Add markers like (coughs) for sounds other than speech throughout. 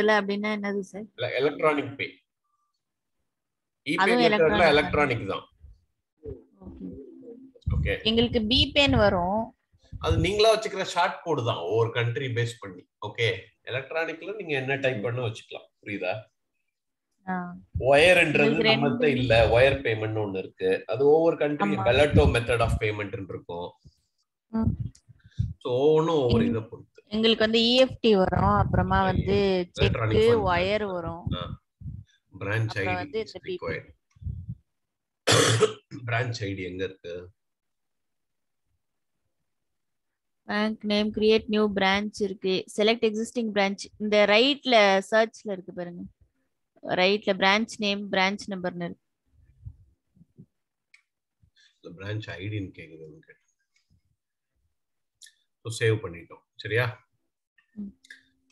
பண்றதுல அப்படின்னா என்னது சார் எலக்ட்ரானிக் பே எலக்ட்ரானிக் தான். ஓகே எங்களுக்கு பி பேன் வரும். அது நீங்களா வச்சுக்கிற ஷார்ட் கோடு தான். ஒவ்வொரு கண்ட்ரி பேஸ் பண்ணி. ஓகே எலக்ட்ரானிக்ல நீங்க என்ன டைப் பண்ண வச்சுக்கலாம். புரியுதா? ஒயர்ன்றது நம்மகிட்ட இல்ல. ஒயர் பேமெண்ட் ஒன்னு இருக்கு. அது ஒவ்வொரு கண்ட்ரி. பெலட்டோ மெத்தட் ஆஃப் பேமெண்ட் இருக்கும். ஸோ ஒவ்வொன்றும் ஒவ்வொரு இதை பொறுத்து. எங்களுக்கு வந்து இஎஃப்டி வரும். அப்புறமா வந்து fund ஒயர். வரும். பிரான்ச் ஐடி வந்து. பிரான்ச் ஐடி (coughs) எங்க இருக்கு? Bank name create new branch இருக்கு. செலக்ட் எக்ஸிஸ்டிங் பிரான்ச் இந்த ரைட்ல சர்ச்ல இருக்கு பாருங்க. ரைட்ல பிரான்ச் நேம் பிரான்ச் நம்பர்னு இருக்கு. பிரான்ச் ஐடின்னு ஸோ சேவ் பண்ணிட்டோம். சரியா.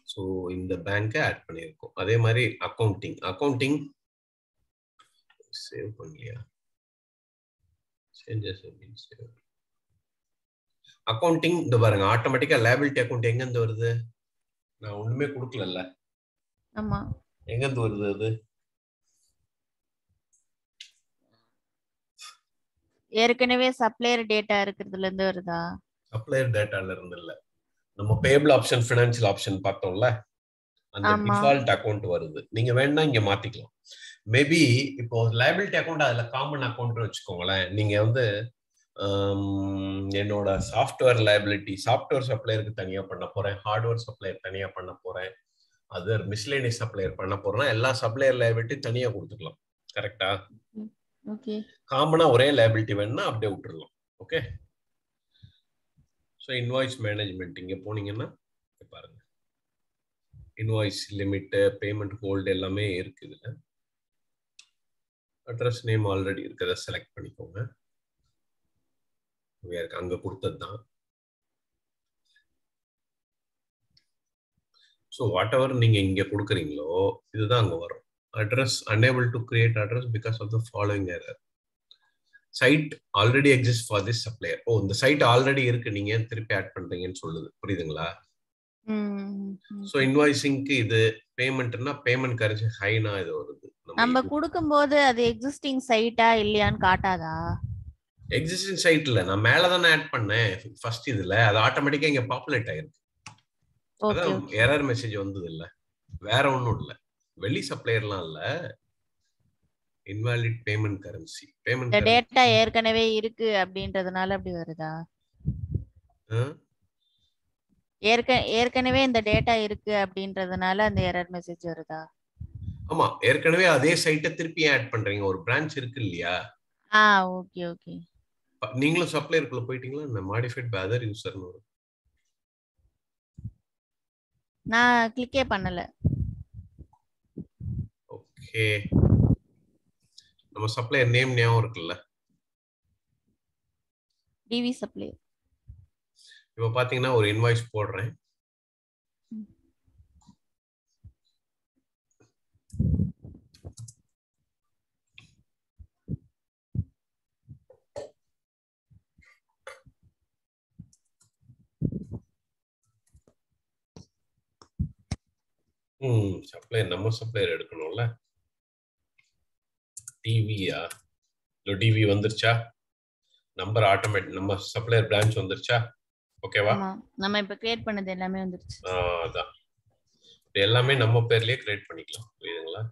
ஸோ இந்த பேங்க்கை ஆட் பண்ணியிருக்கோம். அதே மாதிரி அக்கௌண்டிங் அக்கௌண்டிங் சேவ் பண்ணலையா? சேஞ்சஸ் சேவ் அக்கௌண்டிங் இந்த பாருங்க ஆட்டோமேட்டிக்கா லேபிலிட்டி அக்கௌண்ட் எங்க இருந்து வருது? நான் ஒண்ணுமே கொடுக்கலல்ல. ஆமா. எங்க இருந்து வருது அது? ஏற்கனவே சப்ளையர் டேட்டா இருக்கிறதுல இருந்து வருதா? சப்ளையர் டேட்டால இருந்து இல்ல. நம்ம பேபிள் ஆப்ஷன் ஃபினான்ஷியல் ஆப்ஷன் பார்த்தோம்ல அந்த. டிஃபால்ட் அக்கௌண்ட் வருது. நீங்க வேணா இங்க மாத்திக்கலாம். மேபி இப்போ லைபிலிட்டி அக்கௌண்ட் அதுல காமன் அக்கௌண்ட் வச்சுக்கோங்களேன். நீங்க வந்து என்னோட சாஃப்ட்வேர் லைபிலிட்டி சாஃப்ட்வேர் சப்ளையருக்கு தனியா பண்ண போறேன். ஹார்ட்வேர் சப்ளையர் தனியா பண்ண போறேன். அதர் மிஸ்லேனியஸ் சப்ளையர் பண்ண போறேன்னா எல்லா சப்ளையர் லைபிலிட்டி தனியா கொடுத்துக்கலாம். கரெக்டா காமனா ஒரே லைபிலிட்டி வேணும்னா அப்படியே விட்டுறலாம். ஓகே ஸோ இன்வாய்ஸ் மேனேஜ்மெண்ட் இங்கே போனீங்கன்னா பாருங்க. இன்வாய்ஸ் லிமிட்டு பேமெண்ட் ஹோல்டு எல்லாமே இருக்குது அட்ரஸ் நேம் ஆல்ரெடி இருக்கிறத செலக்ட் பண்ணிக்கோங்க. இருக்கு அங்கே கொடுத்தது தான் ஸோ வாட் எவர் நீங்கள் இங்கே கொடுக்குறீங்களோ இதுதான் அங்கே வரும். Address unable to create address because of the following error site already exist for this supplier oh இந்த சைட் ஆல்ரெடி இருக்கு. நீங்க ஏன் திருப்பி ஆட் பண்றீங்கன்னு சொல்லுது. புரியுதுங்களா? ஸோ இன்வாய்சிங்க்கு இது பேமெண்ட்னா பேமெண்ட் கரன்சி ஹைனா இது வருது. நம்ம கொடுக்கும்போது அது எக்ஸிஸ்டிங் சைட்டா இல்லையான்னு காட்டாதா? எக்ஸிஸ்டிங் சைட்ல நான் மேல தானே ஆட் பண்ணேன். ஃபர்ஸ்ட் இதுல. அது ஆட்டோமேட்டிக்கா இங்க பாப்புலேட் ஆயிருக்கு. ஓகே அதான் எரர் மெசேஜ் வந்தது இல்ல வேற ஒண்ணும் இல்ல. வெளி சப்ளையர்லாம் இல்ல. Invalid payment currency payment data ஏற்கனவே இருக்கு அப்படின்றதுனால அப்படி வருதா? ஏற்க ஏற்கனவே இந்த டேட்டா இருக்கு அப்படின்றதுனால அந்த எரர் மெசேஜ் வருதா? ஆமா ஏற்கனவே அதே சைட்டை திருப்பி ஆட் பண்றீங்க. ஒரு பிரான்ச் இருக்கு இல்லையா? ஆ ஓகே ஓகே நீங்களும் சப்ளையருக்குள்ள போயிட்டீங்களா? இந்த மாடிஃபைட் பை அதர் யூசர்னு வரும் நான் கிளிக்கே பண்ணல. ஓகே நம்ம சப்ளையர் நேம் ஞாபகம் இருக்குல்ல? டிவி சப்ளை இப்போ பாத்தீங்கன்னா ஒரு இன்வாய்ஸ் போடுறேன். ம். சப்ளையர் நம்ம சப்ளையர் எடுக்கணும்ல? டிவியா இல்லை டிவி வந்துருச்சா? நம்பர் ஆட்டோமேட்டிக் நம்ம சப்ளையர் பிரான்ச் வந்துருச்சா? ஓகேவா? நம்ம இப்ப கிரியேட் பண்ணது எல்லாமே வந்துருச்சு. அதான். எல்லாமே நம்ம பேர்லயே கிரியேட் பண்ணிக்கலாம். புரியுதுங்களா?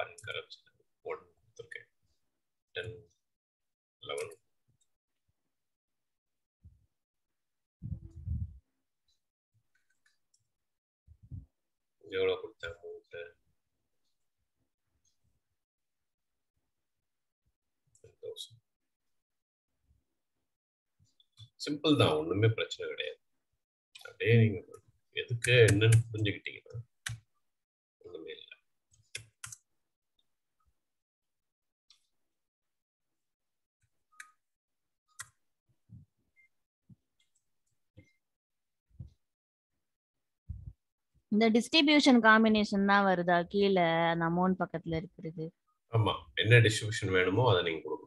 ஃபாரின் கரன்சி ஒன் கொடுத்துருக்கேன். டென் லெவன் எவ்வளோ கொடுத்தேன்? அமௌண்ட்டு சிம்பிள் தான் ஒண்ணுமே பிரச்சனை கிடையாது. அப்படியே நீங்க எதுக்கு என்னன்னு புரிஞ்சுக்கிட்டீங்கன்னா ஒண்ணுமே இல்லை இந்த டிஸ்ட்ரிபியூஷன் காம்பினேஷன் தான் வருதா? கீழே அந்த அமௌண்ட் பக்கத்துல இருக்கிறது. ஆமா. என்ன டிஸ்ட்ரிபியூஷன் வேணுமோ அதை நீங்க கொடுக்கணும்.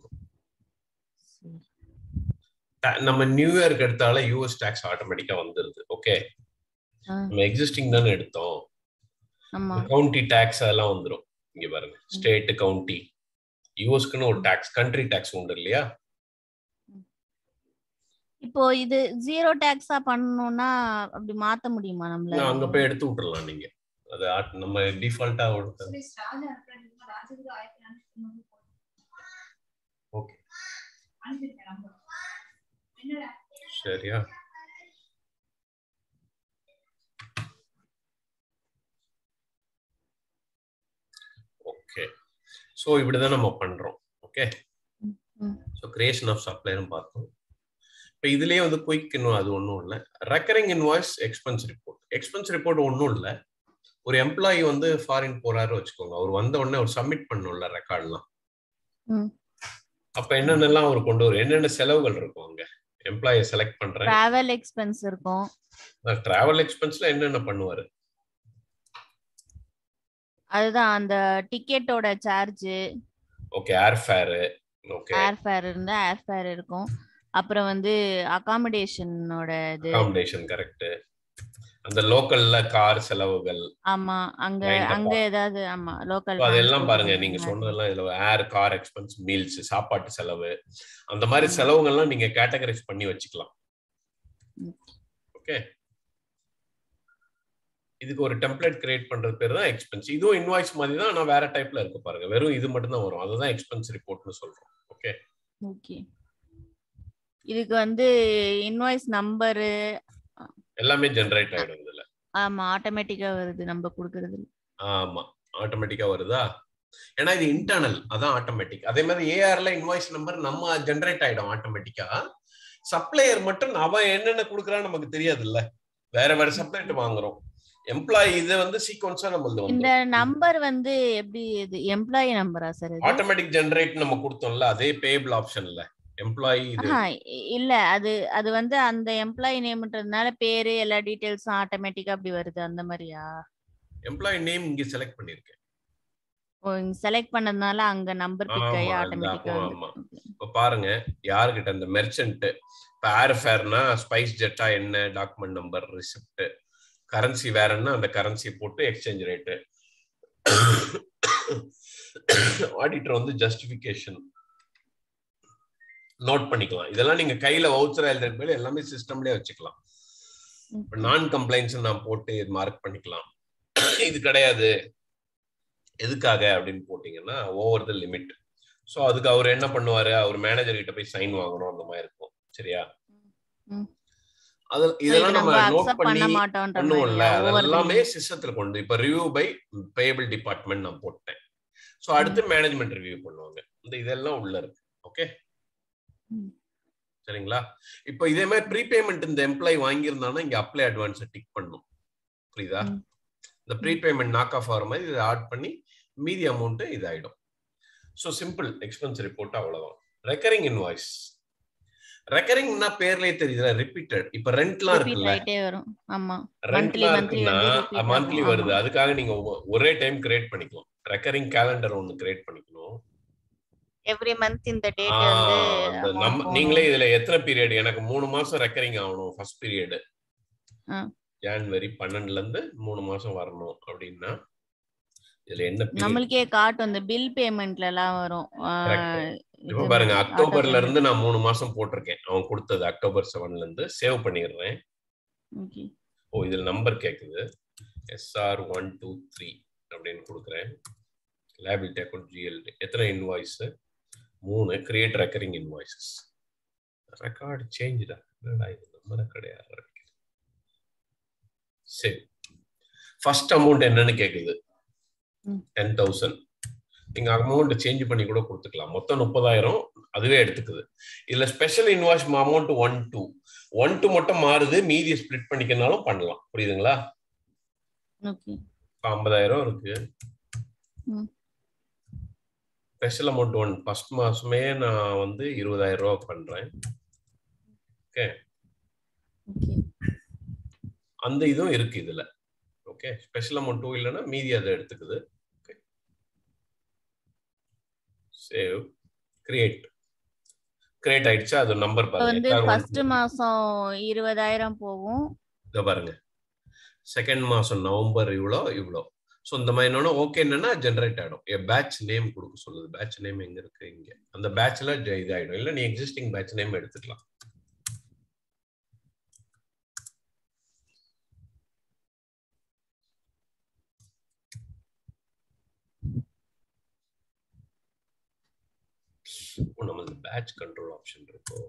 நம்ம நியூ இயர்க்கு எடுத்தாலே யூஎஸ் டாக்ஸ் ஆட்டோமேட்டிக்கா வந்துருது. ஓகே நம்ம எக்ஸிஸ்டிங் தானே எடுத்தோம். கவுண்டி டாக்ஸ் அதெல்லாம் வந்துரும். இங்க பாருங்க. ஸ்டேட் கவுண்டி யூஎஸ்க்குன்னு ஒரு டாக்ஸ் கண்ட்ரி டாக்ஸ் உண்டு இல்லையா? இப்போ இது ஜீரோ டாக்ஸா பண்ணணும்னா அப்படி மாத்த முடியுமா நம்மள? நான் அங்க போய் எடுத்து விட்டுறலாம் நீங்க. அது நம்ம டிஃபால்ட்டா ஓகே. சரியா? ஓகே. ஸோ இப்படிதான் நம்ம பண்றோம். ஓகே. ஸோ கிரியேஷன் ஆஃப் சப்ளைன்னு பார்த்தோம். இப்போ இதுலயே வந்து குயிக் இன்னும் அது ஒன்றும் இல்லை. Recurring invoice expense report expense report ஒன்றும் இல்லை. ஒரு எம்ப்ளாயி வந்து ஃபாரின் போறாரு வச்சுக்கோங்க. அவர் வந்த உடனே அவர் சப்மிட் பண்ணணும்ல ரெக்கார்ட்லாம். அப்ப என்னென்னலாம் அவர் கொண்டு வரும் என்னென்ன செலவுகள் இருக்கும் அங்க? எம்ப்ளாயை செலக்ட் பண்றேன். டிராவல் எக்ஸ்பென்ஸ் இருக்கும். டிராவல் எக்ஸ்பென்ஸ்ல என்னென்ன பண்ணுவாரு? அதுதான் அந்த டிக்கெட்டோட charge okay air fare okay air fare இருந்தா ஏர் ஃபேர் இருக்கும். அப்புறம் வந்து அகாமடேஷனோட இது. அகாமடேஷன் கரெக்ட் அந்த லோக்கல்ல கார் செலவுகள் ஆமா அங்க அங்க ஏதாவது ஆமா லோக்கல் அதெல்லாம் பாருங்க நீங்க சொன்னதெல்லாம் இதுல ஏர் கார் எக்ஸ்பென்ஸ் மீல்ஸ் சாப்பாட்டு செலவு அந்த மாதிரி ம். செலவுகள்லாம் நீங்க கேட்டகரைஸ் பண்ணி வச்சுக்கலாம். ஓகே இதுக்கு ஒரு டெம்ப்ளேட் கிரியேட் பண்றது பேர் தான் எக்ஸ்பென்ஸ் இதுவும் இன்வாய்ஸ் மாதிரி தான் ஆனா வேற டைப்ல இருக்கு பாருங்க. வெறும் இது மட்டும் தான் வரும். அதுதான் எக்ஸ்பென்ஸ் ரிப்போர்ட்னு சொல்றோம். ஓகே ஓகே இதுக்கு வந்து இன்வாய்ஸ் நம்பரு எல்லாமே ஜென்ரேட் ஆயிடும் இதுல. ஆமா ஆட்டோமேட்டிக்கா வருது நம்ம குடுக்கறது ஆமா ஆட்டோமேட்டிக்கா வருதா? ஏன்னா இது இன்டர்னல் அதான் ஆட்டோமேட்டிக் அதே மாதிரி ஏஆர்ல இன்வாய்ஸ் நம்பர் நம்ம ஜென்ரேட் ஆயிடும் ஆட்டோமேட்டிக்கா சப்ளையர் மட்டும் அவன் என்னென்ன கொடுக்குறான்னு நமக்கு தெரியாது இல்ல வேற வேற சப்ளைட்டு வாங்குறோம். எம்ப்ளாயி இது வந்து சீக்வன்ஸா நம்மளது இந்த நம்பர் வந்து எப்படி இது? எம்ப்ளாயி நம்பரா சார் ஆட்டோமேட்டிக் ஜென்ரேட் நம்ம கொடுத்தோம்ல அதே பேபிள் ஆப்ஷன்ல எம்ப்ளாயி இல்ல. அது அது வந்து அந்த எம்ப்ளாயி நேம்ன்றதுனால பேரு எல்லா டீடைல்ஸும் ஆட்டோமேட்டிக்கா அப்படி வருது. அந்த மாதிரியா? எம்ப்ளாயி நேம் இங்க செலக்ட் பண்ணிருக்கேன். ஓ செலக்ட் பண்ணதுனால அங்க நம்பர் பிக் ஆகி ஆட்டோமேட்டிக்கா. இப்ப பாருங்க யாருகிட்ட இந்த மெர்ச்சன்ட் இப்ப ஏர் ஃபேர்னா ஸ்பைஸ் ஜெட்டா என்ன டாக்குமெண்ட் நம்பர் ரிசிப்ட் கரன்சி வேறன்னா அந்த கரன்சி போட்டு எக்ஸ்சேஞ்ச் ரேட்டு ஆடிட்டர் வந்து ஜஸ்டிபிகேஷன் நோட் பண்ணிக்கலாம். இதெல்லாம் நீங்க கையில வவுச்சர் எழுதுறது மேல எல்லாமே சிஸ்டம்லயே வச்சுக்கலாம். நான் கம்ப்ளைண்ட்ஸ் நான் போட்டு மார்க் பண்ணிக்கலாம். இது கிடையாது. எதுக்காக அப்படின்னு போட்டீங்கன்னா ஓவர் த லிமிட் ஸோ அதுக்கு அவர் என்ன பண்ணுவாரு? அவர் மேனேஜர் கிட்ட போய் சைன் வாங்கணும் அந்த மாதிரி இருக்கும். சரியா. அது இதெல்லாம் நம்ம நோட் பண்ண பண்ணுவோம்ல. அதெல்லாமே. சிஸ்டத்துல கொண்டு இப்ப ரிவ்யூ பை பேபிள் டிபார்ட்மெண்ட் நான் போட்டேன். ஸோ அடுத்து மேனேஜ்மெண்ட் ரிவ்யூ பண்ணுவாங்க. இந்த இதெல்லாம் உள்ள இருக்கு. ஓகே. சரிங்களா? இப்போ இதே மாதிரி ப்ரீபேமெண்ட் இந்த எம்ப்ளாயி வாங்கியிருந்தானா இங்க அப்ளை அட்வான்ஸ் டிக் பண்ணும். புரியுதா. இந்த ப்ரீபேமெண்ட் நாக் ஆஃப் ஆகிற மாதிரி இதை ஆட் பண்ணி மீதி அமௌண்ட் இதாயிடும். ஸோ சிம்பிள் எக்ஸ்பென்ஸ் ரிப்போர்ட் அவ்வளவுதான். ரெக்கரிங் இன்வாய்ஸ் ரெக்கரிங்னா பேர்லயே தெரியுதுல ரிப்பீட்டட் இப்ப ரெண்ட்லாம் இருக்குல்ல? ரெண்ட்லாம் இருக்குன்னா மந்த்லி. வருது. அதுக்காக நீங்க ஒரே டைம் கிரியேட் பண்ணிக்கலாம். ரெக்கரிங் கேலண்டர் ஒன்னு கிரியேட் பண்ணிக்கணும். எவ்ரி மந்த் இந்த டேட் வந்து நம்ம. நீங்களே இதுல எத்தனை பீரியட் எனக்கு மூணு மாசம் ரெக்கரிங் ஆகணும் ஃபர்ஸ்ட் பீரியட். ஜான்வரி பன்னெண்டுல இருந்து மூணு மாசம் வரணும் அப்படின்னா இதுல என்ன? நம்மளுக்கே காட்டும் இந்த பில் பேமெண்ட்ல எல்லாம் வரும். இப்ப பாருங்க அக்டோபர்ல. இருந்து நான் மூணு மாசம் போட்டிருக்கேன் அவன் கொடுத்தது அக்டோபர் செவன்ல இருந்து சேவ் பண்ணிடுறேன். ஓ இதுல நம்பர் கேக்குது எஸ்ஆர் ஒன் டூ த்ரீ அப்படின்னு கொடுக்குறேன் லேபிலிட்டி அக்கௌண்ட் ஜிஎல்டி எத்தனை இன்வாய்ஸ் மூணு கிரியேட் ரெக்கரிங் இன்வாய்சஸ் ரெக்கார்டு சேஞ்சுடா என்னடா இது? நம்ம ரெக்கார்டு யார் ஆரம்பிக்கிறது சரி. ஃபர்ஸ்ட் அமௌண்ட் என்னன்னு கேக்குது. ம். டென் தௌசண்ட் நீங்க அமௌண்ட் சேஞ்ச் பண்ணி கூட கொடுத்துக்கலாம். மொத்தம் முப்பதாயிரம் அதுவே எடுத்துக்குது. இதுல special invoice amount one two one two மட்டும் மாறுது. மீதியை ஸ்ப்ளிட் பண்ணிக்கனாலும் பண்ணலாம். புரியுதுங்களா? ஐம்பதாயிரம் இருக்கு. ஸ்பெஷல் அமௌண்ட் ஒன் ஃபர்ஸ்ட் மாசமே நான் வந்து இருபதாயிரம் ரூபா பண்றேன். Okay. அந்த இதுவும் இருக்கு இதுல. ஓகே ஸ்பெஷல் அமௌண்ட் டூ இல்லைன்னா மீதி அதை எடுத்துக்குது. ஓகே சேவ் கிரியேட் கிரியேட் ஆயிடுச்சா. அது நம்பர் பாருங்க. ஃபர்ஸ்ட் மாசம் இருபதாயிரம் போகும். இதை பாருங்க. செகண்ட் மாசம் நவம்பர் இவ்வளோ இவ்வளோ ஸோ இந்த மாதிரி என்னன்னா ஓகே என்னன்னா ஜென்ரேட் ஆகிடும் என் பேட்ச் நேம் கொடுக்க சொல்லுது. பேட்ச் நேம் எங்க இருக்கு? இங்க. அந்த பேட்ச்ல இதாயிடும். இல்லை நீ எக்ஸிஸ்டிங் பேட்ச் நேம் எடுத்துக்கலாம். நம்ம இந்த பேட்ச் கண்ட்ரோல் ஆப்ஷன் இருக்கும்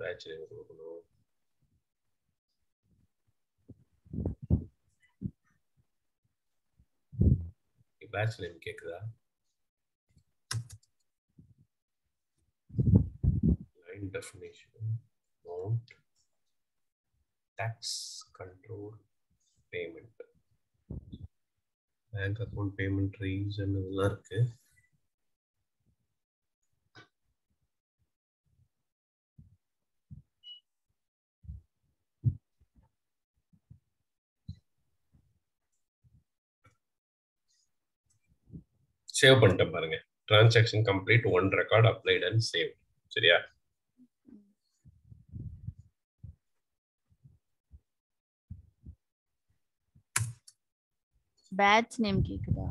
பேட்ச் நேம் கொடுக்கணும். பேட்ச் நேம் கேக்குதா? Line definition amount tax control payment bank account payment reason இதெல்லாம் இருக்குது சேவ் பண்ணிட்டேன் பாருங்க. Transaction complete one record applied and save சரியா? பேட்ச் நேம் கேக்குதா?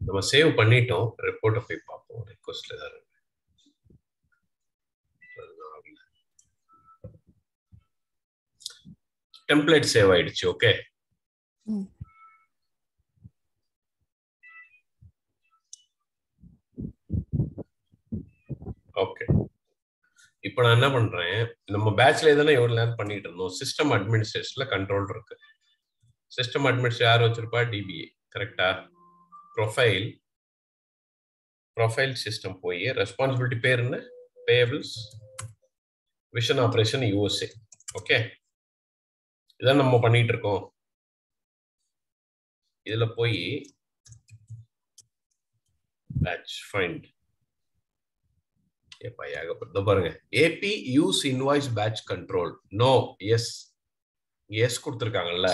நம்ம சேவ் பண்ணிட்டோம். ரிப்போர்ட்டை போய் பார்ப்போம். ரிக்வஸ்ட்ல தான் இருக்கு டெம்ப்ளேட் சேவ் ஆயிடுச்சு ஓகே. ஓகே இப்போ நான் என்ன பண்றேன் நம்ம பேட்ச்ல தானே எவ்வளவு லேர்ன் பண்ணிட்டு இருந்தோம். சிஸ்டம் அட்மினிஸ்ட்ரேஷன்ல கண்ட்ரோல் இருக்கு. சிஸ்டம் அட்மினிஸ்ட்ரேஷன் யார் வச்சிருப்பா? டிபிஏ கரெக்டா ப்ரொஃபைல் ப்ரொஃபைல் சிஸ்டம் போய் ரெஸ்பான்சிபிலிட்டி பேர் என்ன? Payables vision operation USA okay இதான் நம்ம பண்ணிட்டு இருக்கோம் இதுல போய் பேட்ச் ஃபைண்ட் ஏப்பா ஏகப்பட்ட பாருங்க. AP use invoice batch control no yes yes கொடுத்துருக்காங்கல்ல.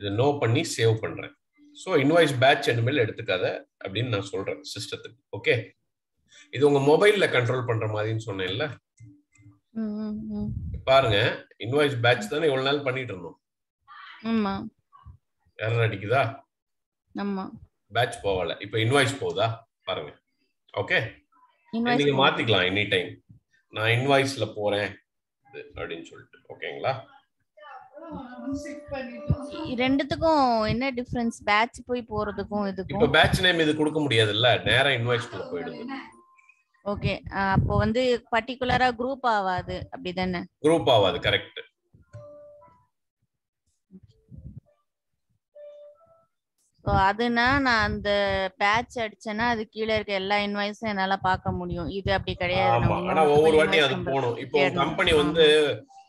இது நோ பண்ணி சேவ் பண்றேன். ஸோ இன்வாய்ஸ் பேட்ச் இனிமேல் எடுத்துக்காத அப்படின்னு நான் சொல்றேன் சிஸ்டத்துக்கு ஓகே இது உங்க மொபைல்ல கண்ட்ரோல் பண்ற மாதிரின்னு சொன்னேன்ல. பாருங்க இன்வாய்ஸ் பேட்ச் தானே இவ்வளவு நாள் பண்ணிட்டு இருந்தோம். ஆமா. யாரும் அடிக்குதா? ஆமா. பேட்ச் போகல. இப்போ இன்வாய்ஸ் போகுதா? பாருங்க. ஓகே நீங்க. மாத்திக்கலாம் எனி டைம் நான் இன்வாய்ஸ்ல போறேன். அப்படின்னு சொல்லிட்டு. ஓகேங்களா ரெண்டுத்துக்கும் என்ன டிஃபரன்ஸ் பேட்ச் போய் போறதுக்கும் இப்போ இதுக்கும் பேட்ச் நேம் இது கொடுக்க முடியாதுல்ல? நேரா இன்வாய்ஸ்க்குள்ள போயிடுது. ஓகே. அப்போ வந்து பர்டிகுலரா குரூப் ஆகாது அப்படிதானே? குரூப் ஆகாது கரெக்ட் ஸோ அதுனா நான் அந்த பேட்ச் அடிச்சேன்னா அது கீழே இருக்க எல்லா இன்வாய்ஸும் என்னால பார்க்க முடியும். இது அப்படி கிடையாது. ஆனா ஒவ்வொரு வாட்டியும் அது போகணும். இப்போ. கம்பெனி. வந்து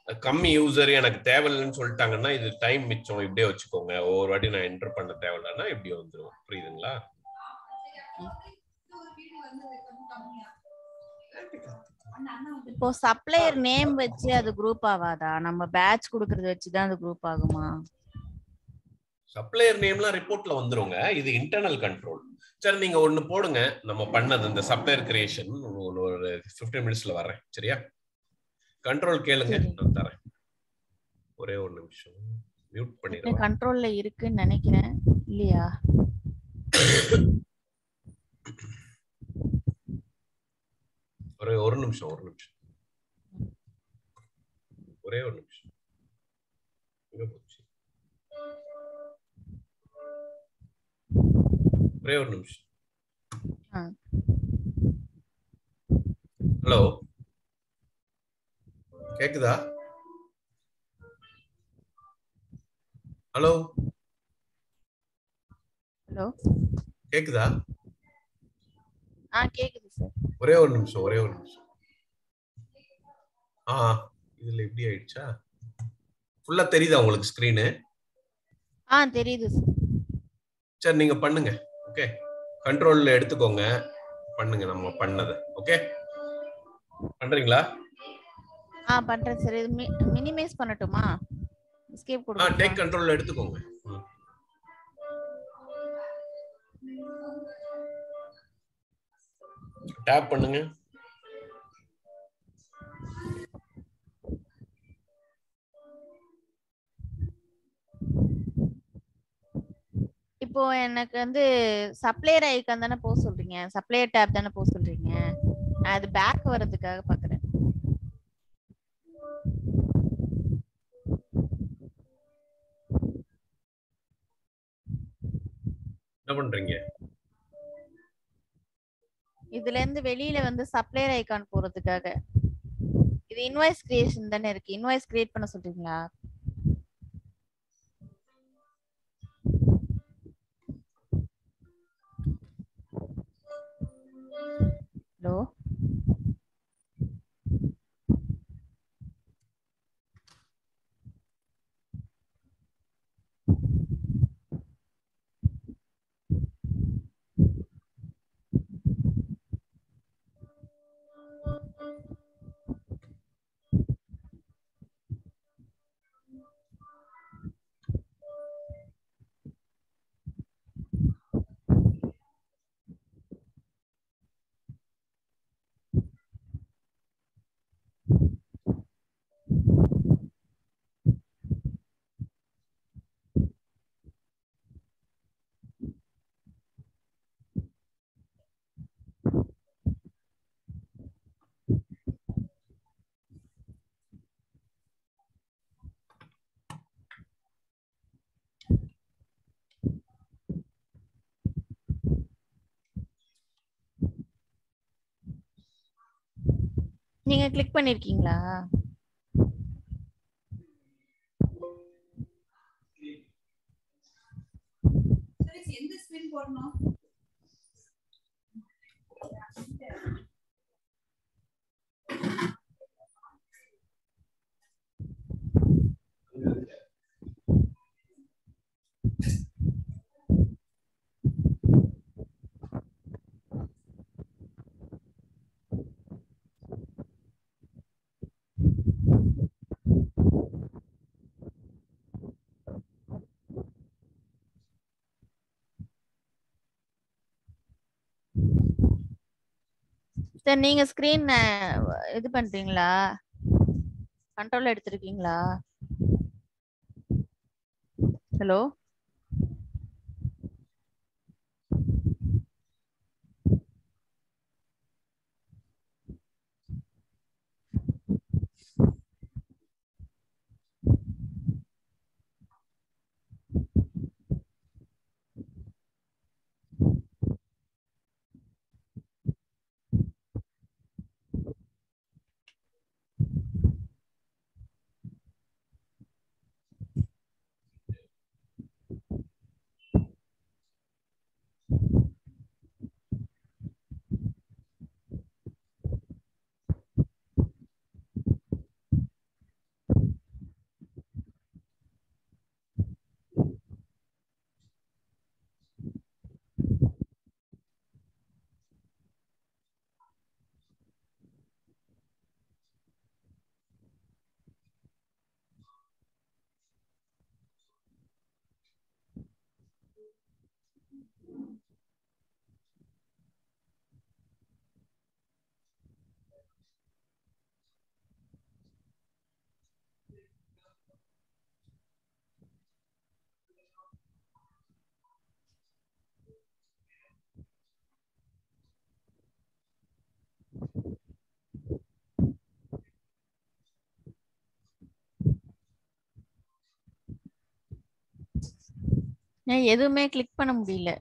கம்மி யூசர் எனக்கு தேவையில்லைன்னு சொல்லிட்டாங்கன்னா இது டைம் மிச்சம். இப்படியே வச்சுக்கோங்க. ஒவ்வொரு வாட்டி நான் என்டர் பண்ண தேவையில்லைன்னா இப்படி வந்துரும். புரியுதுங்களா? இப்போ சப்ளையர் நேம் வச்சு அது குரூப் ஆகாதா? நம்ம பேட்ச் குடுக்கறது வச்சு தான் அது குரூப் ஆகுமா? சப்ளையர் நேம்லாம் ரிப்போர்ட்ல வந்துருங்க. இது இன்டர்னல் கண்ட்ரோல் சரி நீங்க ஒண்ணு போடுங்க. நம்ம பண்ணது இந்த சப்ளையர் கிரியேஷன் ஒரு ஃபிஃப்டீன் மினிட்ஸ்ல வர்றேன். சரியா? கண்ட்ரோல் கேளுங்க. நான் தரேன். ஒரே ஒரு நிமிஷம். மியூட் பண்ணிடுறேன். கண்ட்ரோல்ல இருக்குன்னு நினைக்கிறேன். இல்லையா? (coughs) ஒரே ஒரு நிமிஷம் ஒரு நிமிஷம். ஒரே ஒரு நிமிஷம். போச்சு? ஒரே ஒரு நிமிஷம். ஹலோ? கேக்குதா? ஹலோ? ஹலோ? கேக்குதா? ஆ கேக்குது சார் ஒரே ஒரு நிமிஷம் ஒரே ஒரு நிமிஷம். ஆ இதுல எப்படி ஆயிடுச்சா? ஃபுல்லா தெரியுதா உங்களுக்கு ஸ்கிரீனு ஆ தெரியுது சார் சரி நீங்க பண்ணுங்க. ஓகே கண்ட்ரோல்ல எடுத்துக்கோங்க. பண்ணுங்க நம்ம பண்ணது. ஓகே பண்றீங்களா? ஆ பண்றேன் சார் இது மினிமைஸ் பண்ணட்டுமா? எஸ்கேப் ஆ கொடுங்க டேக் கண்ட்ரோல்ல எடுத்துக்கோங்க. டேப் பண்ணுங்க. இப்போ எனக்கு வந்து சப்ளையர் ஐக்கான் தானே போக சொல்றீங்க? சப்ளையர் டேப் தானே போக சொல்றீங்க? அது பேக் வர்றதுக்காக பாக்குறேன். என்ன பண்றீங்க? இதுல இருந்து வெளியில வந்து சப்ளையர் ஐகான் போறதுக்காக. இது இன்வாய்ஸ் கிரியேஷன் தானே இருக்கு. இன்வாய்ஸ் கிரியேட் பண்ண சொல்றீங்களா? ஹலோ? நீங்க கிளிக் பண்ணிருக்கீங்களா? எந்த ஸ்பின் போடணும்? சார் நீங்க ஸ்கிரீன் இது பண்றீங்களா? கண்ட்ரோல் எடுத்திருக்கீங்களா? ஹலோ எதுவுமே கிளிக் பண்ண முடியல.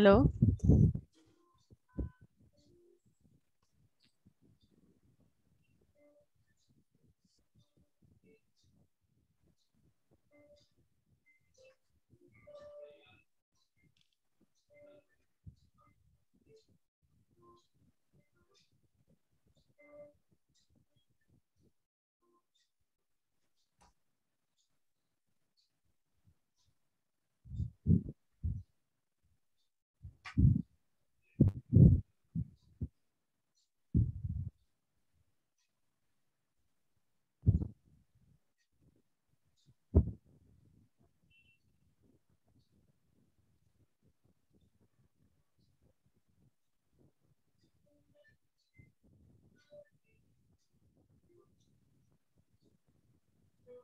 ஹலோ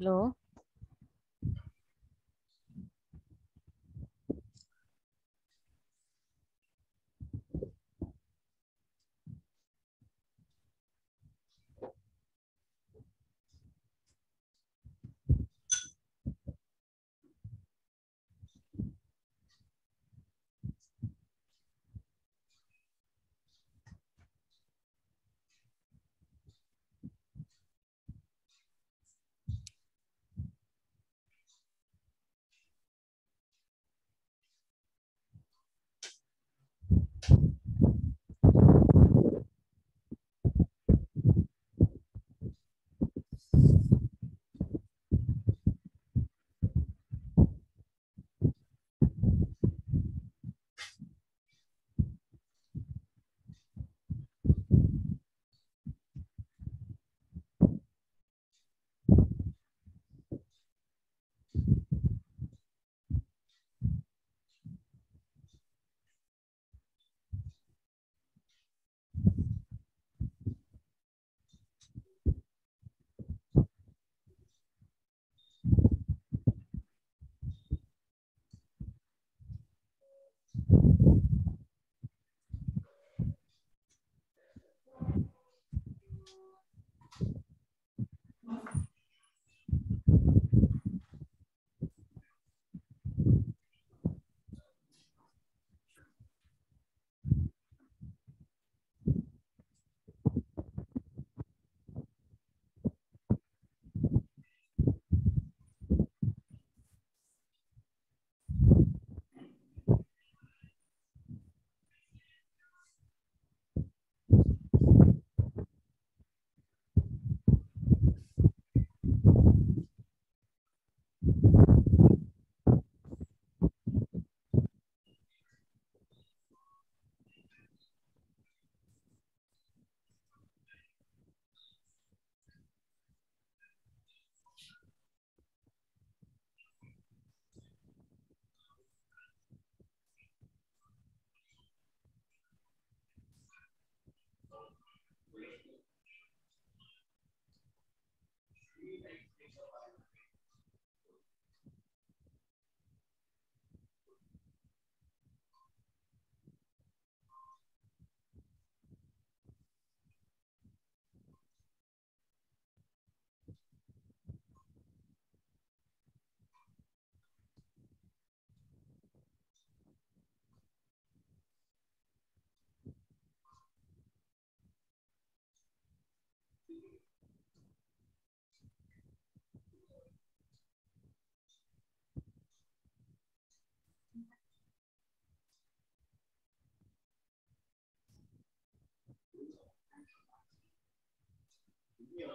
ஹலோ you know,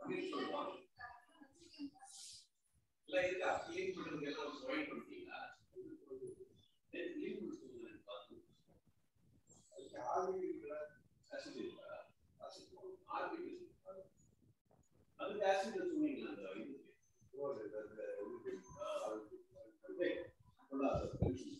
பாதிதான்ப்பா அது மீதி இது இல்ல ஒரு செட்டு இவ்வளவுதான் இருக்கு சரியா இருப்பாது இது ஒண்ணு அது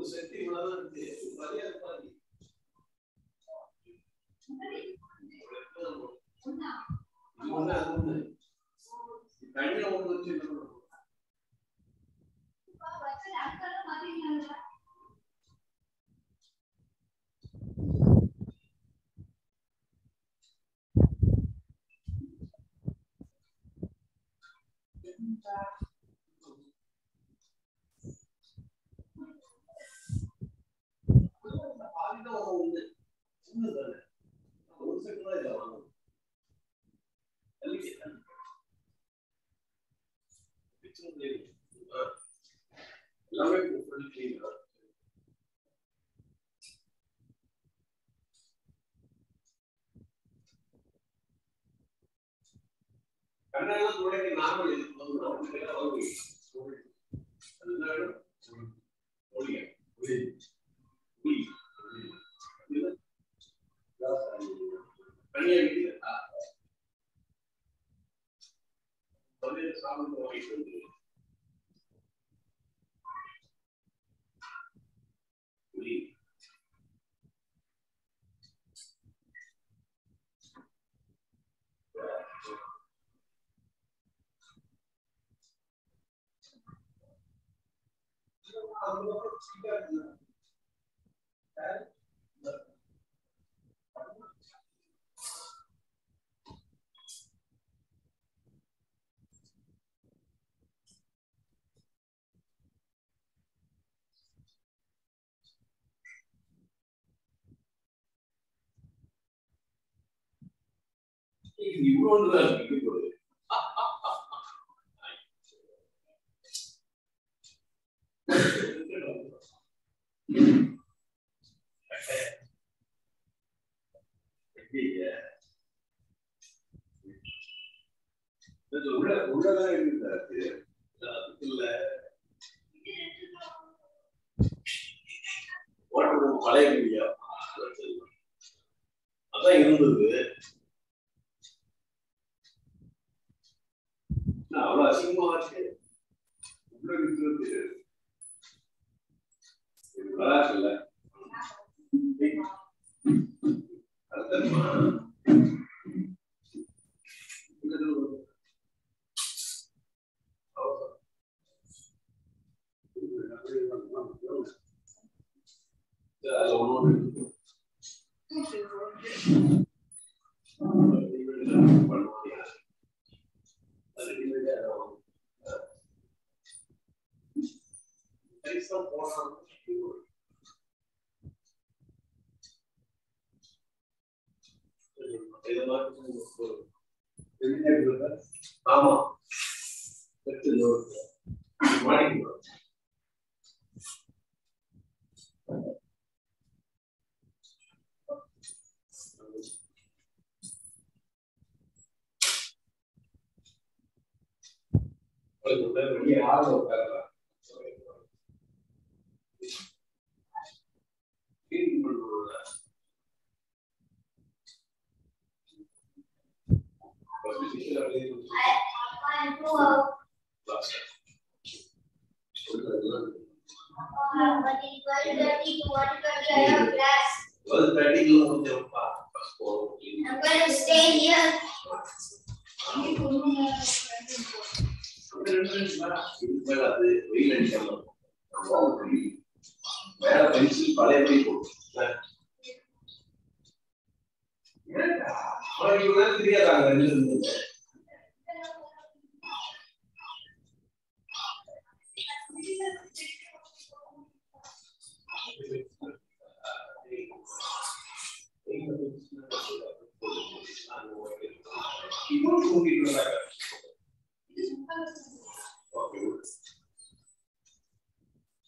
வச்சு என்ன பண்ண போறோம்? பாதிதான் ஒண்ணு சின்னதானே ஒரு செட்டு தான் இதை வாங்கணும் தள்ளிக்க, தள்ளிக்க. பிச்சுன்னு தெரியும். ஆ. எல்லாமே full clean தான். கண்ணெல்லாம் துடைக்க நார்மல் இது போதும். அவங்களுக்கெல்லாம் வாங்குவீங்க. அதெல்லாம் வேணும். ஒளிங்க. ஒளி. ஒளி. இது தனியா விக்குது. ஆ. தொழில் சாப்பிட்டு வாங்கிட்டு இது இவ்வளவுதான் இருக்கு உள்ள உள்ளதான் இருக்குது அதுக்கு இல்ல பழைய அதான் இருந்தது நான் அவ்வளவு அசிங்கமா இருக்கு உள்ள இருக்கிறது இது விளையாட்டு இல்ல அடுத்தமா அது ஒண்ணு பண்ணுவாங்க அது இனிமேல் ஆமா மார்னிங் வெளியே ஆள் உட்காரலாம் Gracias. வேற Twelve thirty பென்சில் போட்டு ஏன்டா? ரெண்டு இருந்து இன்னொரு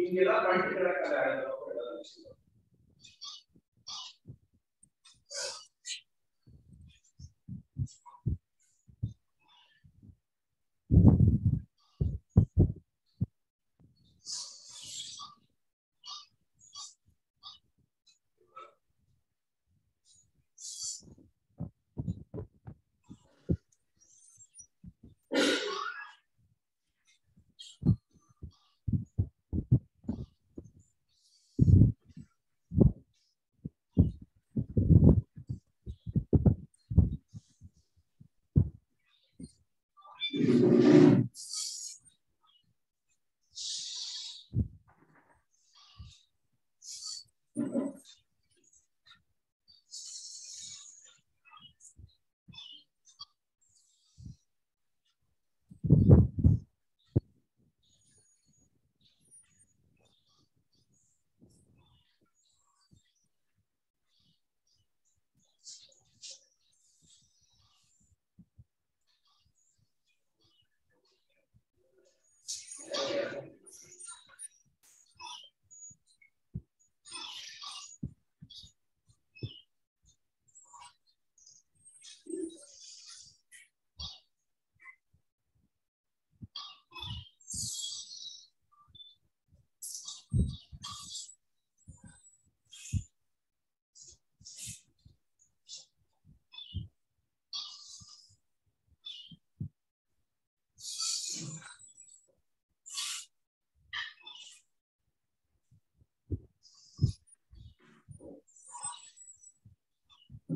இங்கெல்லாம் பண்ணிட்டு கிடக்காத அந்த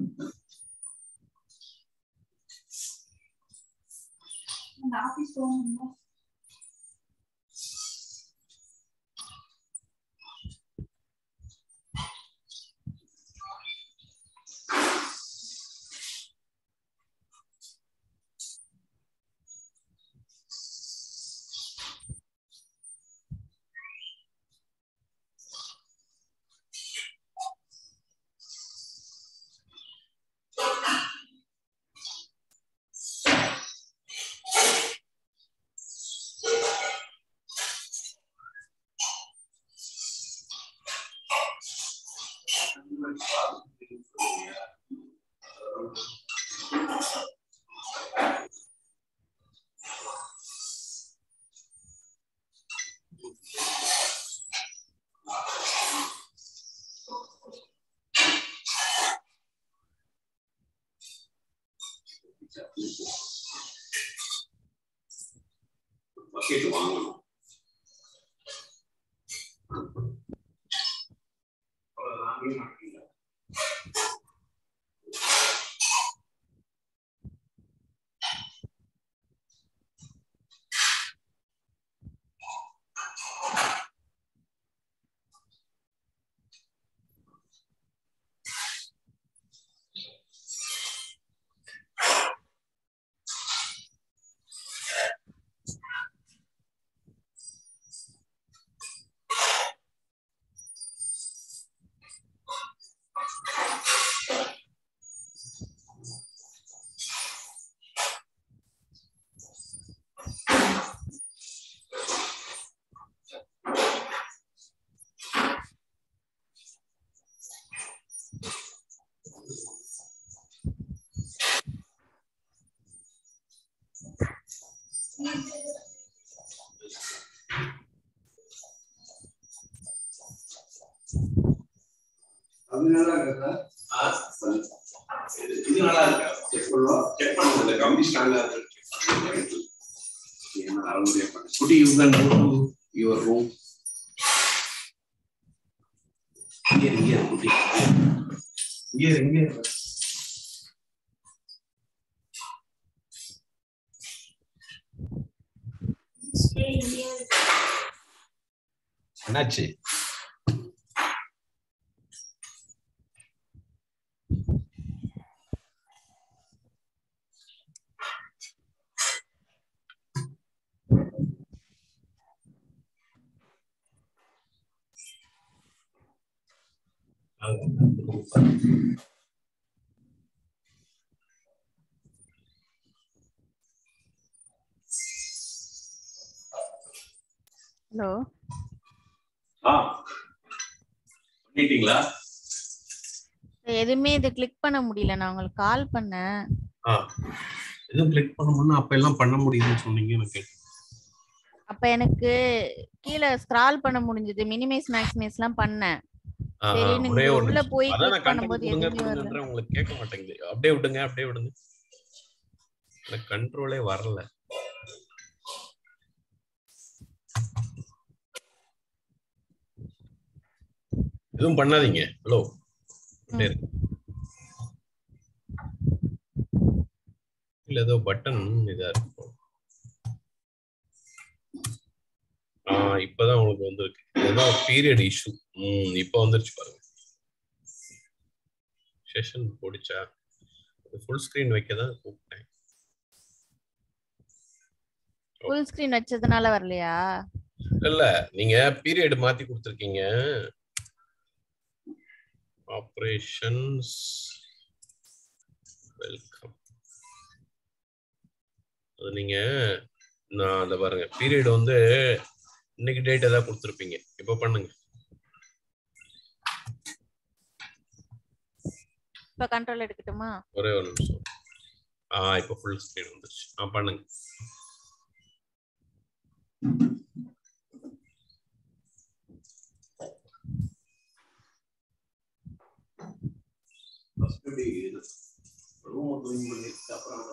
Minuten. Nachrichten noch நல்லா இருக்கா? இது நல்லா இருக்கா? செக் பண்ணுவோம் செக் பண்ணுங்க இந்த கம்பி ஸ்ட்ராங்கா இருக்கு. என்ன அறமுறையா பண்ணு. குட்டி you can go to your room இங்கே இரு, இங்கே இரு, குட்டி இங்கே இரு, இங்கே Nachi. ஹலோ. பண்ணிட்டீங்களா? எதுவுமே இது கிளிக் பண்ண முடியல. நான் உங்களுக்கு கால் பண்ணேன். எதுவும் கிளிக் பண்ணணும்னா அப்ப எல்லாம் பண்ண முடியுதுன்னு சொன்னீங்க கேட்டேன். அப்ப எனக்கு கீழே ஸ்க்ரால் பண்ண முடிஞ்சது. மினிமைஸ் மேக்ஸிமைஸ் எல்லாம் பண்ணேன். சரி உள்ள. போய் control பண்ணும்போது எதுவுமே வரல. உங்களுக்கு கேட்க மாட்டேங்குது. அப்படியே விடுங்க அப்படியே விடுங்க. கண்ட்ரோலே வரல. எதுவும் பண்ணாதீங்க. ஹலோ இல்ல ஏதோ பட்டன் இதா இருக்கு ஆ இப்பதான் உங்களுக்கு வந்திருக்கு. ஏதோ பீரியட் இஷ்யூ ம் இப்போ வந்துருச்சு பாருங்க. செஷன் போடிச்சா ஃபுல் ஸ்கிரீன் வைக்க தான் கூப்பிட்டேன். ஃபுல் ஸ்கிரீன் வச்சதுனால வரலையா? இல்ல நீங்க பீரியட் மாத்தி கொடுத்துருக்கீங்க. ஆப்ரேஷன்ஸ் வெல்கம் அது நீங்க நான் அந்த பாருங்க. பீரியட் வந்து இன்னைக்கு டேட் ஏதாவது கொடுத்துருப்பீங்க. இப்போ பண்ணுங்க. இப்ப கண்ட்ரோல் எடுக்கட்டுமா? ஒரே ஒரு நிமிஷம். ஆ இப்போ ஃபுல் ஸ்கிரீன் வந்துருச்சு. ஆ பண்ணுங்க. ஃபர்ஸ்ட் இப்படி ரூம் க்ளீன் பண்ணிட்டு அப்புறம் அதை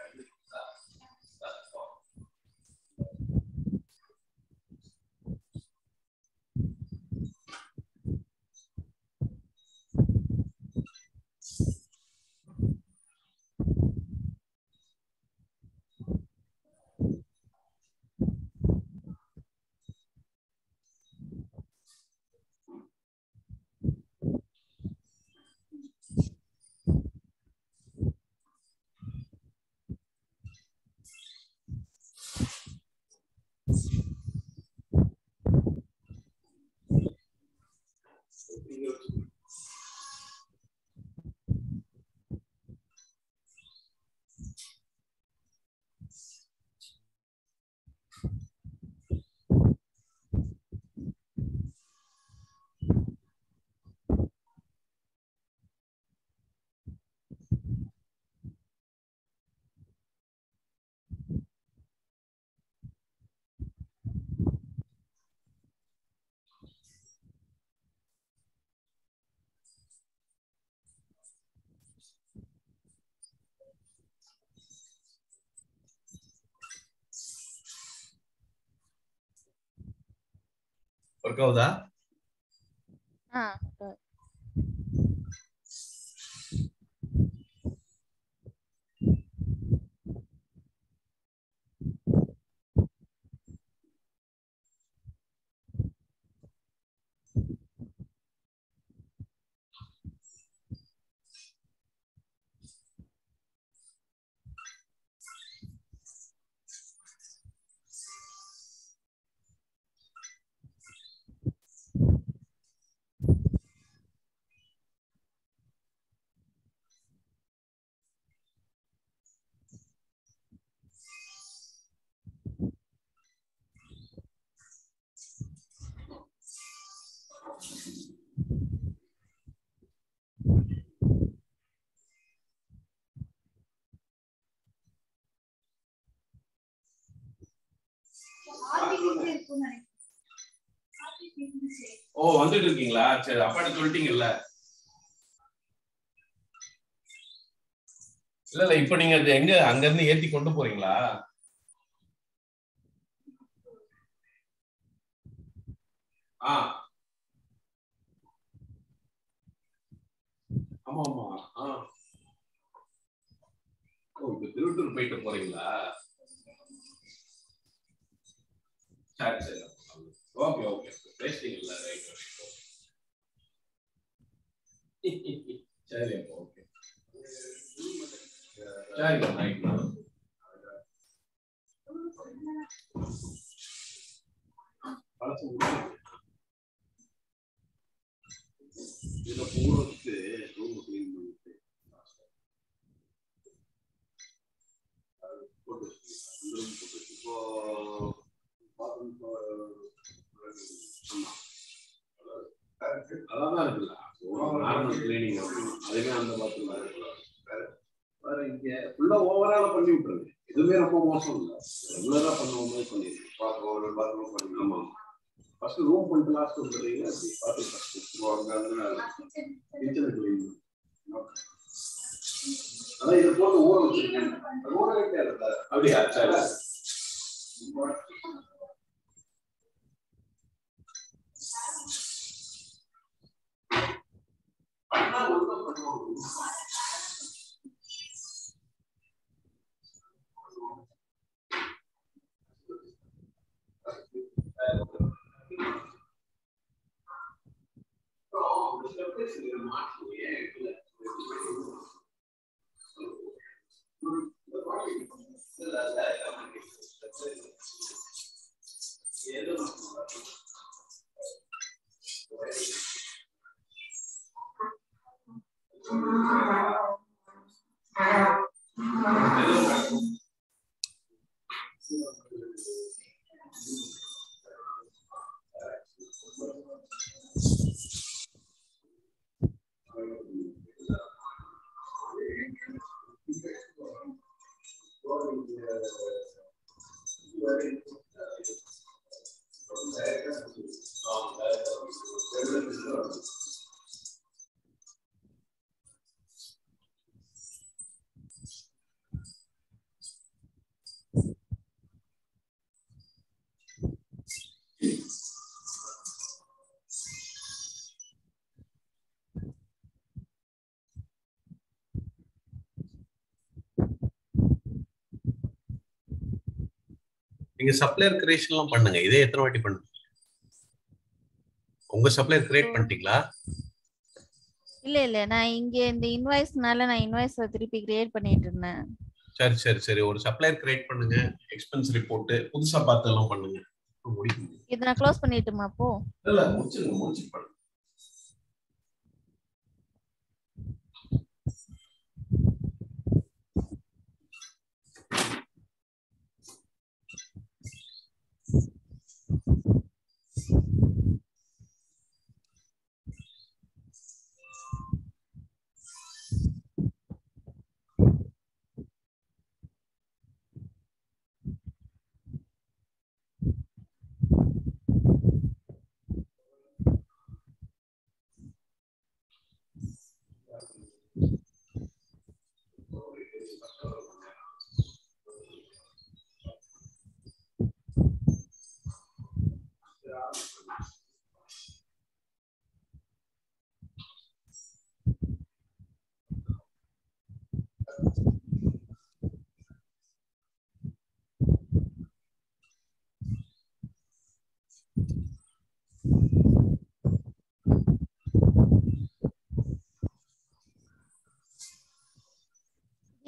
够了。嗯，对。ஓ வந்துட்டு இருக்கீங்களா? சரி அப்பாட்ட சொல்லிட்டீங்கல்ல. இல்ல இல்ல இப்ப நீங்க எங்க அங்க இருந்து ஏத்தி கொண்டு போறீங்களா? ஆ. ஆமா ஆமா. ஆ. ஓ இப்ப போயிட்டு போறீங்களா? சரி சரி. Okay okay. பேசுறீங்கல்ல ரைட் ரைட் சரி அப்போ ஓகே சரி ரைட் இதுல போறதுக்கு ரூம் கிளீன் பண்ணிட்டு அது போட்டு வச்சிருக்கீங்க. அந்த room போட்டு வச்சிருக்கீங்க. இப்போ bathroom போற- ஆமா. அதான் இருக்குல்ல நார்மல் கிளீனிங் அதுவே அந்த பாத்ரூம் வேற இங்க ஃபுல்லா ஓவரால பண்ணி விட்டுருங்க எதுவுமே ரொம்ப மோசம் இல்லை ரெகுலரா பண்ணுவோம் மாதிரி பண்ணிடுங்க பாத்ரூம் ஒரு பாத்ரூம் பண்ணி ஆமா ஃபர்ஸ்ட் ரூம் பண்ணிட்டு லாஸ்ட் வந்துடுறீங்க அப்படி பார்த்து ஃபர்ஸ்ட் அங்க இருந்து கிச்சனை கிளீன் அதான் இது போட்டு ஊற வச்சிருக்கேன் ஊற வைக்காது அப்படியா சரி பண்ணா ஒழுங்கா பண்ணுவாங்க நீங்க சப்ளையர் கிரியேஷன்லாம் பண்ணுங்க. இதே எத்தனை வாட்டி பண்ணுங்க உங்க சப்ளையர் கிரியேட் பண்ணிட்டீங்களா? இல்ல இல்ல. நான் இங்க இந்த இன்வாய்ஸ்னால நான் இன்வாய்ஸ் திருப்பி கிரியேட் பண்ணிட்டு இருந்தேன். சரி சரி சரி. ஒரு சப்ளையர் கிரியேட் பண்ணுங்க. எக்ஸ்பென்ஸ் ரிப்போர்ட் புதுசா பார்த்து எல்லாம் பண்ணுங்க. முடிக்கும். இதை நான் க்ளோஸ் பண்ணிட்டுமா அப்போ? இல்ல முடிச்சிருங்க முடிச்சு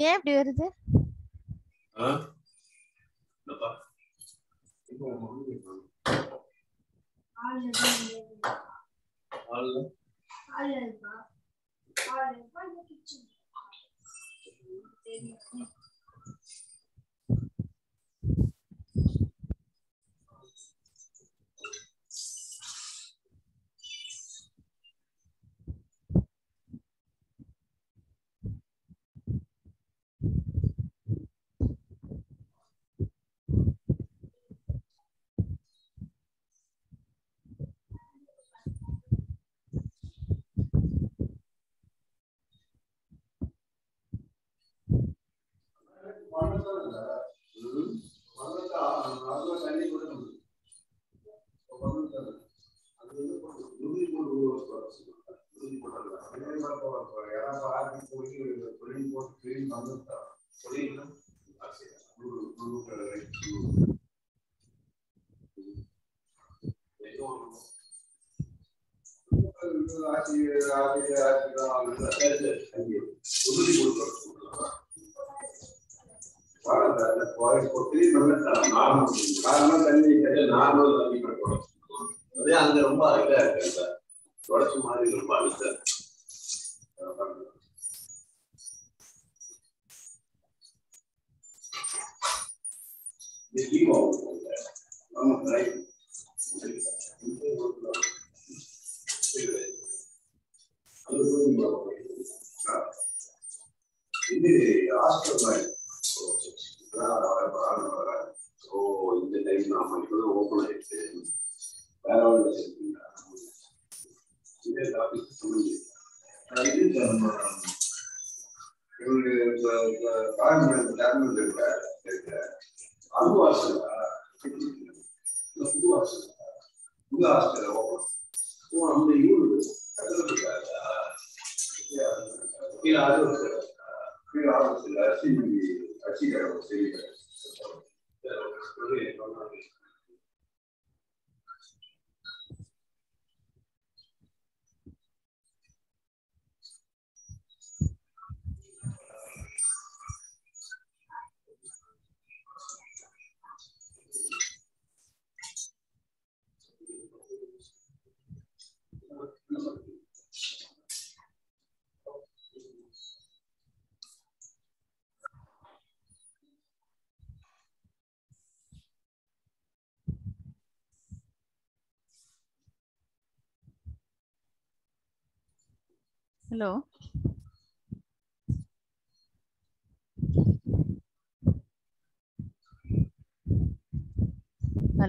ஏன் இப்படி வருது? ஆ?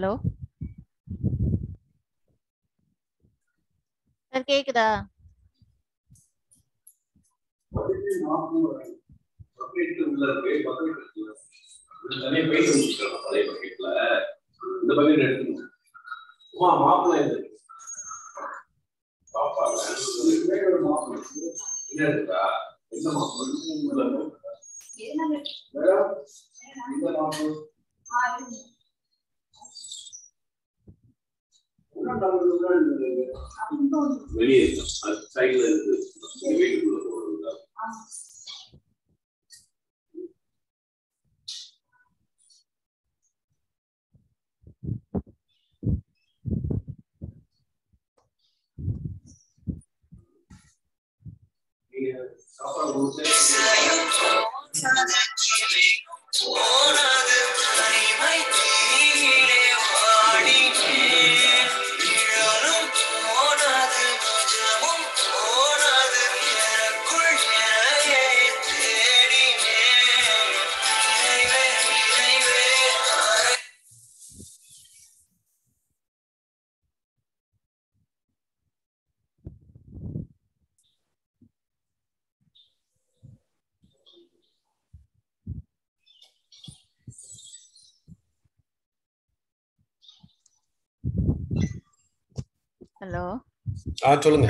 ஹலோ சார் கேக்குதா? என்ன? வெளியே இருக்கு இருக்கு வீட்டுக்குள்ள போடுறது சாப்பாடு கொடுத்து ஹலோ ஆ சொல்லுங்க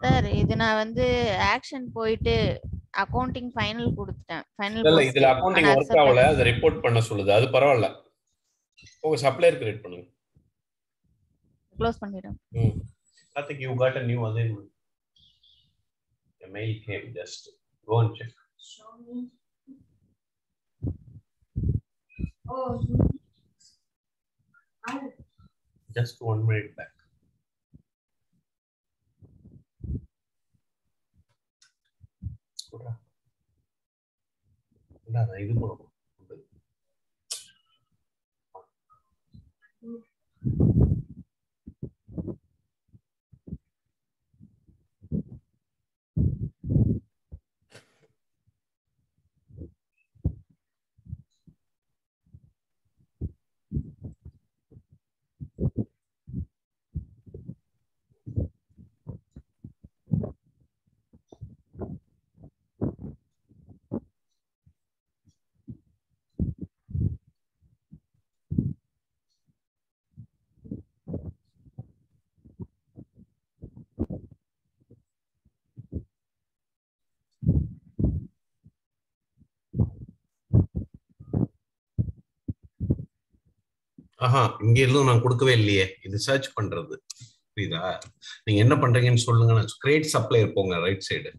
சார் இது நான் வந்து ஆக்ஷன் போயிட்டு அக்கவுண்டிங் ஃபைனல் கொடுத்துட்டேன் ஃபைனல் இல்ல இதுல அக்கௌண்டிங் ஒர்க் ஆகல அதை ரிப்போர்ட் பண்ண சொல்லுது அது பரவாயில்ல உங்க சப்ளையர் கிரியேட் பண்ணுங்க க்ளோஸ் பண்ணிடுறேன் ம் I think you got a new assignment. A mail came just. Go and check. Show me. Oh, I just one minute back இது போடணும் ஆஹா இங்க எதுவும் நான் கொடுக்கவே இல்லையே. இது சர்ச் பண்றது. புரியுதா? நீங்க என்ன பண்றீங்கன்னு சொல்லுங்க. கிரியேட் சப்ளையர் போங்க ரைட் சைடு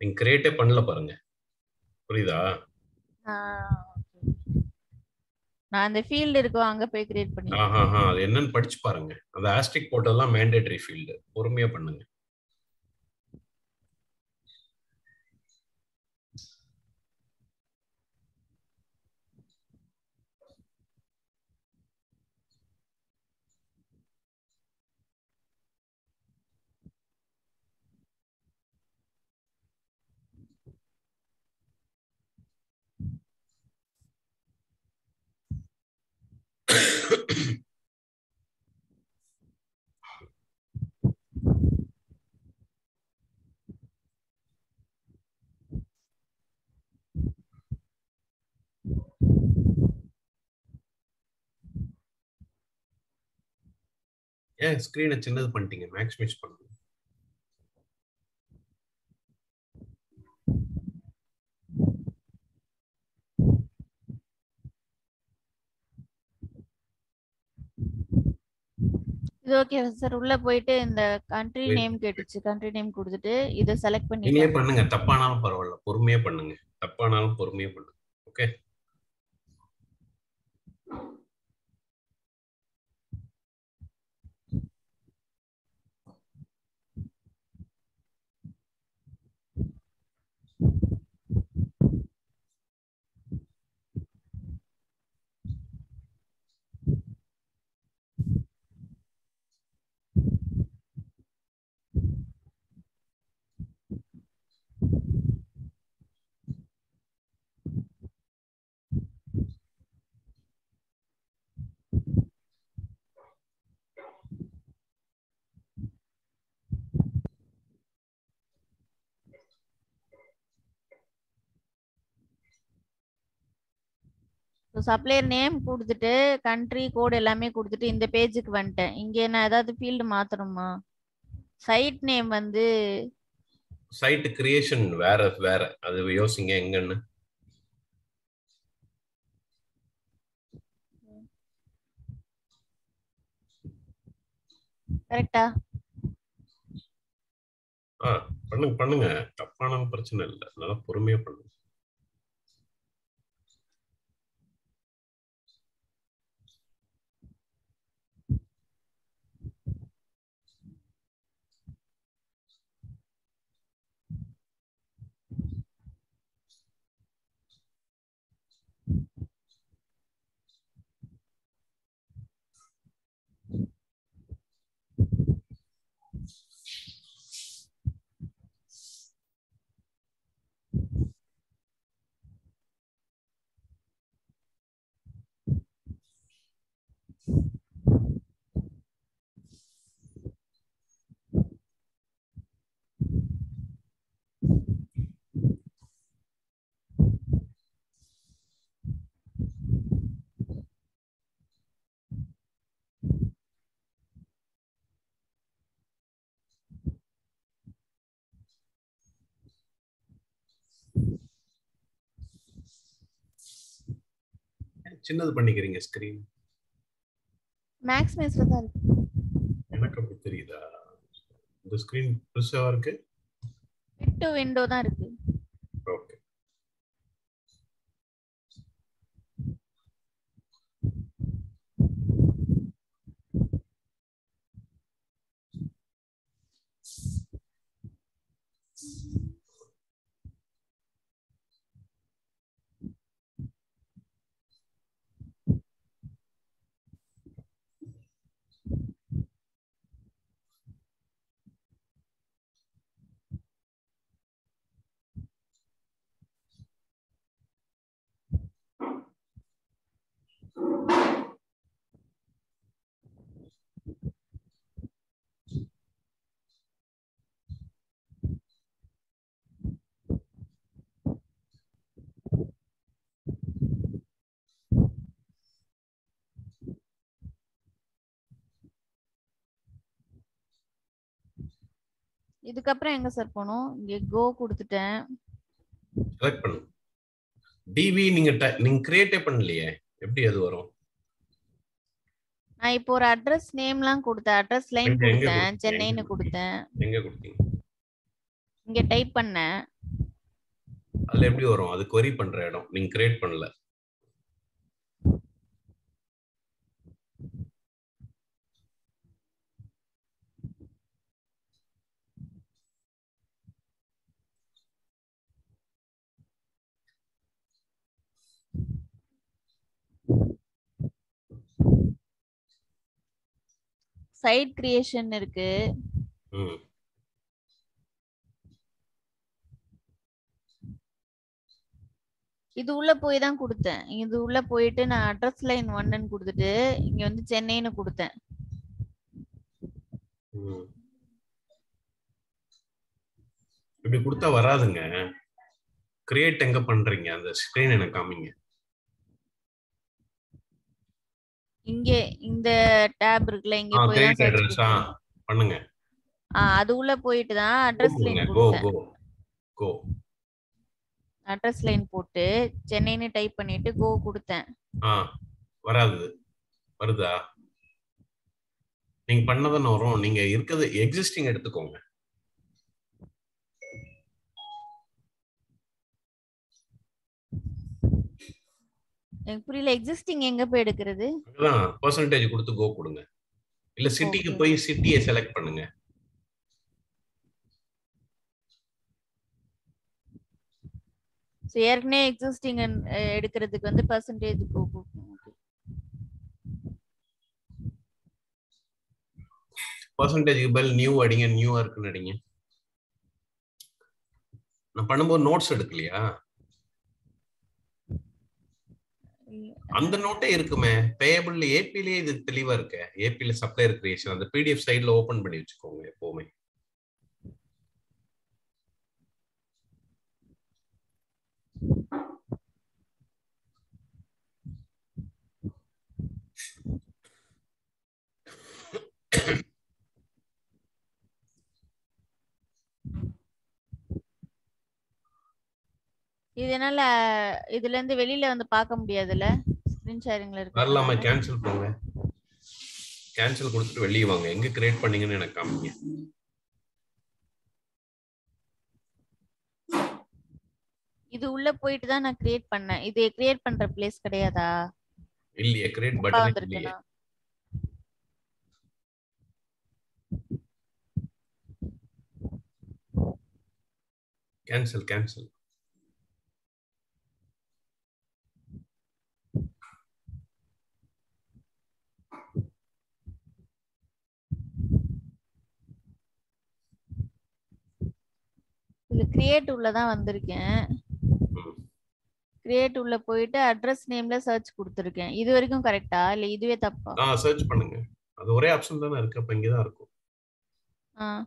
நீங்க கிரியேட்டே பண்ணல பாருங்க. புரியுதா? நான் அந்த ஃபீல்டு இருக்கோம் அங்க போய் கிரியேட் பண்ணி ஆஹா அது என்னன்னு படிச்சு பாருங்க. அந்த ஆஸ்டிக் போட்டதெல்லாம் மேண்டேட்டரி ஃபீல்டு பொறுமையா பண்ணுங்க. ஏன் ஸ்கிரீனை சின்னது பண்ணிட்டீங்க? மேக்ஸிமைஸ் பண்ணுங்க இது ஓகே சார் உள்ள போயிட்டு இந்த கண்ட்ரி. நேம் கேட்டுச்சு. கண்ட்ரி நேம் கொடுத்துட்டு இதை செலக்ட் பண்ணி நீங்களே பண்ணுங்க. தப்பானாலும் பரவாயில்ல. பொறுமையா பண்ணுங்க. தப்பானாலும் பொறுமையா பண்ணுங்க. ஓகே சப்ளையர் நேம் கொடுத்துட்டு கண்ட்ரி கோட் எல்லாமே கொடுத்துட்டு இந்த பேஜுக்கு வந்துட்டேன். இங்க நான் ஏதாவது ஃபீல்டு மாத்தணுமா? சைட் நேம் வந்து சைட் கிரியேஷன் வேற வேற. அது யோசிங்க எங்கன்னு? கரெக்டா ஆ பண்ணுங்க பண்ணுங்க. தப்பானாலும் பிரச்சனை இல்லை. நல்லா பொறுமையா பண்ணுங்க. சின்னது பண்ணிக்கிறீங்க ஸ்கிரீன் மேக்ஸிமைஸ்ல தான் இருக்கு. எனக்கு அப்படி தெரியுதா? இந்த ஸ்கிரீன் பெருசா இருக்கு? விட்டு விண்டோ தான் இருக்கு. இதுக்கப்புறம் எங்க சார் போகணும் இங்க கோ கொடுத்துட்டேன். செலக்ட் பண்ணு. டிவி நீங்க நீங்க கிரியேட்டே பண்ணலையே. எப்படி அது வரும்? நான் இப்போ ஒரு அட்ரஸ் நேம்லாம் கொடுத்தேன். அட்ரஸ் லைன் கொடுத்தேன்? சென்னைன்னு கொடுத்தேன். எங்க கொடுத்தீங்க? இங்க டைப் பண்ணேன். அதுல எப்படி வரும்? அது query பண்ற இடம். நீங்க கிரியேட் பண்ணல. சைட் கிரியேஷன் இருக்கு. இது உள்ள போய் தான் கொடுத்தேன். இது உள்ள போயிட்டு நான் அட்ரஸ் லைன் ஒன்னு கொடுத்துட்டு இங்க வந்து சென்னைன்னு கொடுத்தேன். இப்படி கொடுத்தா வராதுங்க. கிரியேட் எங்க பண்றீங்க? அந்த ஸ்கிரீன் எனக்கு காமிங்க. இங்க இந்த டேப் இருக்குல்ல இங்க போய் கிரியேட் அட்ரஸ் பண்ணுங்க. அது உள்ள போயிட்டு தான் address line go address line போட்டு சென்னைன்னு டைப் பண்ணிட்டு கோ கொடுத்தேன். ஆ வராது. வருதா? நீங்க பண்ணதானே வரும். நீங்க இருக்கிறது எக்ஸிஸ்டிங் எடுத்துக்கோங்க. எனக்கு புரியல எக்ஸிஸ்டிங் எங்க போய் எடுக்கிறது? அதான் பர்சன்டேஜ் கொடுத்து கோ கொடுங்க. இல்ல சிட்டிக்கு. போய் சிட்டியை செலக்ட் பண்ணுங்க. ஸோ ஏற்கனவே எக்ஸிஸ்டிங் எடுக்கிறதுக்கு வந்து பர்சன்டேஜ் கோ. பர்சன்டேஜ்க்கு பதில் நியூ அடிங்க நியூ இருக்குன்னு அடிங்க. நான் பண்ணும்போது நோட்ஸ் எடுக்கலையா? அந்த நோட்டே இருக்குமே. பேபிள் ஏபிலே இது தெளிவா இருக்கு. ஏபில சப்ளையர் கிரியேஷன் அந்த பிடிஎஃப் சைடுல ஓபன் பண்ணி வச்சுக்கோங்க எப்பவுமே. இது என்னால இதுல இருந்து வெளியில வந்து பார்க்க முடியாதுல்ல? ஸ்கிரீன் ஷேரிங்ல வரலாமா? இருக்கு கேன்சல் போங்க கேன்சல் கொடுத்துட்டு வெளியே வாங்க. எங்க கிரியேட் பண்ணீங்கன்னு எனக்கு காமிங்க. இது உள்ள போயிட்டு தான் நான் கிரியேட் பண்ணேன். இது கிரியேட் பண்ற பிளேஸ் கிடையாதா? இல்லையே கிரியேட் பட்டன் இல்லையே. கேன்சல் கேன்சல் இதுல கிரியேட் உள்ள தான் வந்திருக்கேன். கிரியேட் உள்ள போயிட்டு அட்ரஸ் நேம்ல சர்ச் கொடுத்துருக்கேன். இது வரைக்கும் கரெக்டா இல்ல இதுவே தப்பா? ஆ சர்ச் பண்ணுங்க. அது ஒரே ஆப்ஷன் தானே இருக்கு. அப்ப இங்கதான் இருக்கும். ஆ.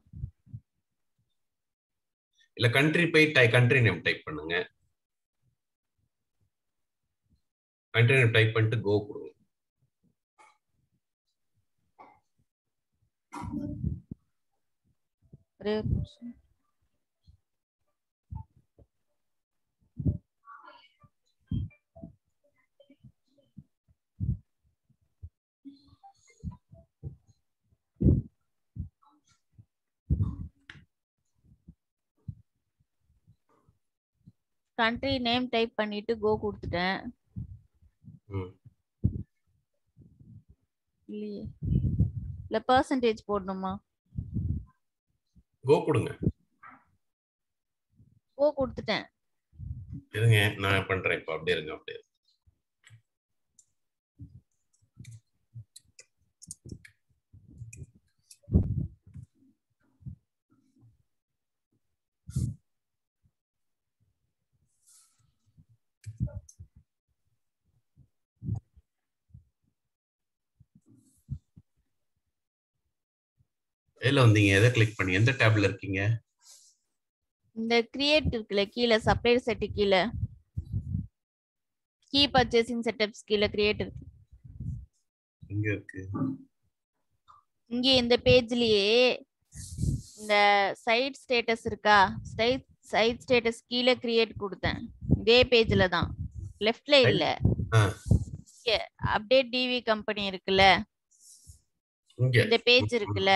இல்ல கண்ட்ரி போய் டை கண்ட்ரி நேம் டைப் பண்ணுங்க. கண்ட்ரி நேம் டைப் பண்ணிட்டு கோ கொடுங்க. ஒரு நிமிஷம். கண்ட்ரி நேம் டைப் பண்ணிட்டு கோ கொடுத்துட்டேன். இல்லையே. இல்ல பர்சன்டேஜ் போடணுமா? கோ கொடுங்க. கோ கொடுத்துட்டேன். இருங்க நான் பண்றேன் இப்ப. அப்படியே இருங்க அப்படியே எதுல வந்தீங்க? எதை கிளிக் பண்ணி எந்த டேப்ல இருக்கீங்க? இந்த கிரியேட் இருக்குல்ல கீழே சப்ளையர் செட்டு கீழே. கீ பர்ச்சேசிங் செட்டப்ஸ் கீழே கிரியேட் இருக்கு. எங்க இருக்கு. இங்கே இந்த பேஜ்லயே இந்த சைட் ஸ்டேட்டஸ் இருக்கா? சைட் சைட் ஸ்டேட்டஸ் கீழே கிரியேட் கொடுத்தேன். இதே பேஜ்ல தான். லெஃப்ட்ல இல்ல. அப்டேட் டிவி கம்பெனி இருக்குல்ல. இங்க இந்த பேஜ் இருக்குல்ல.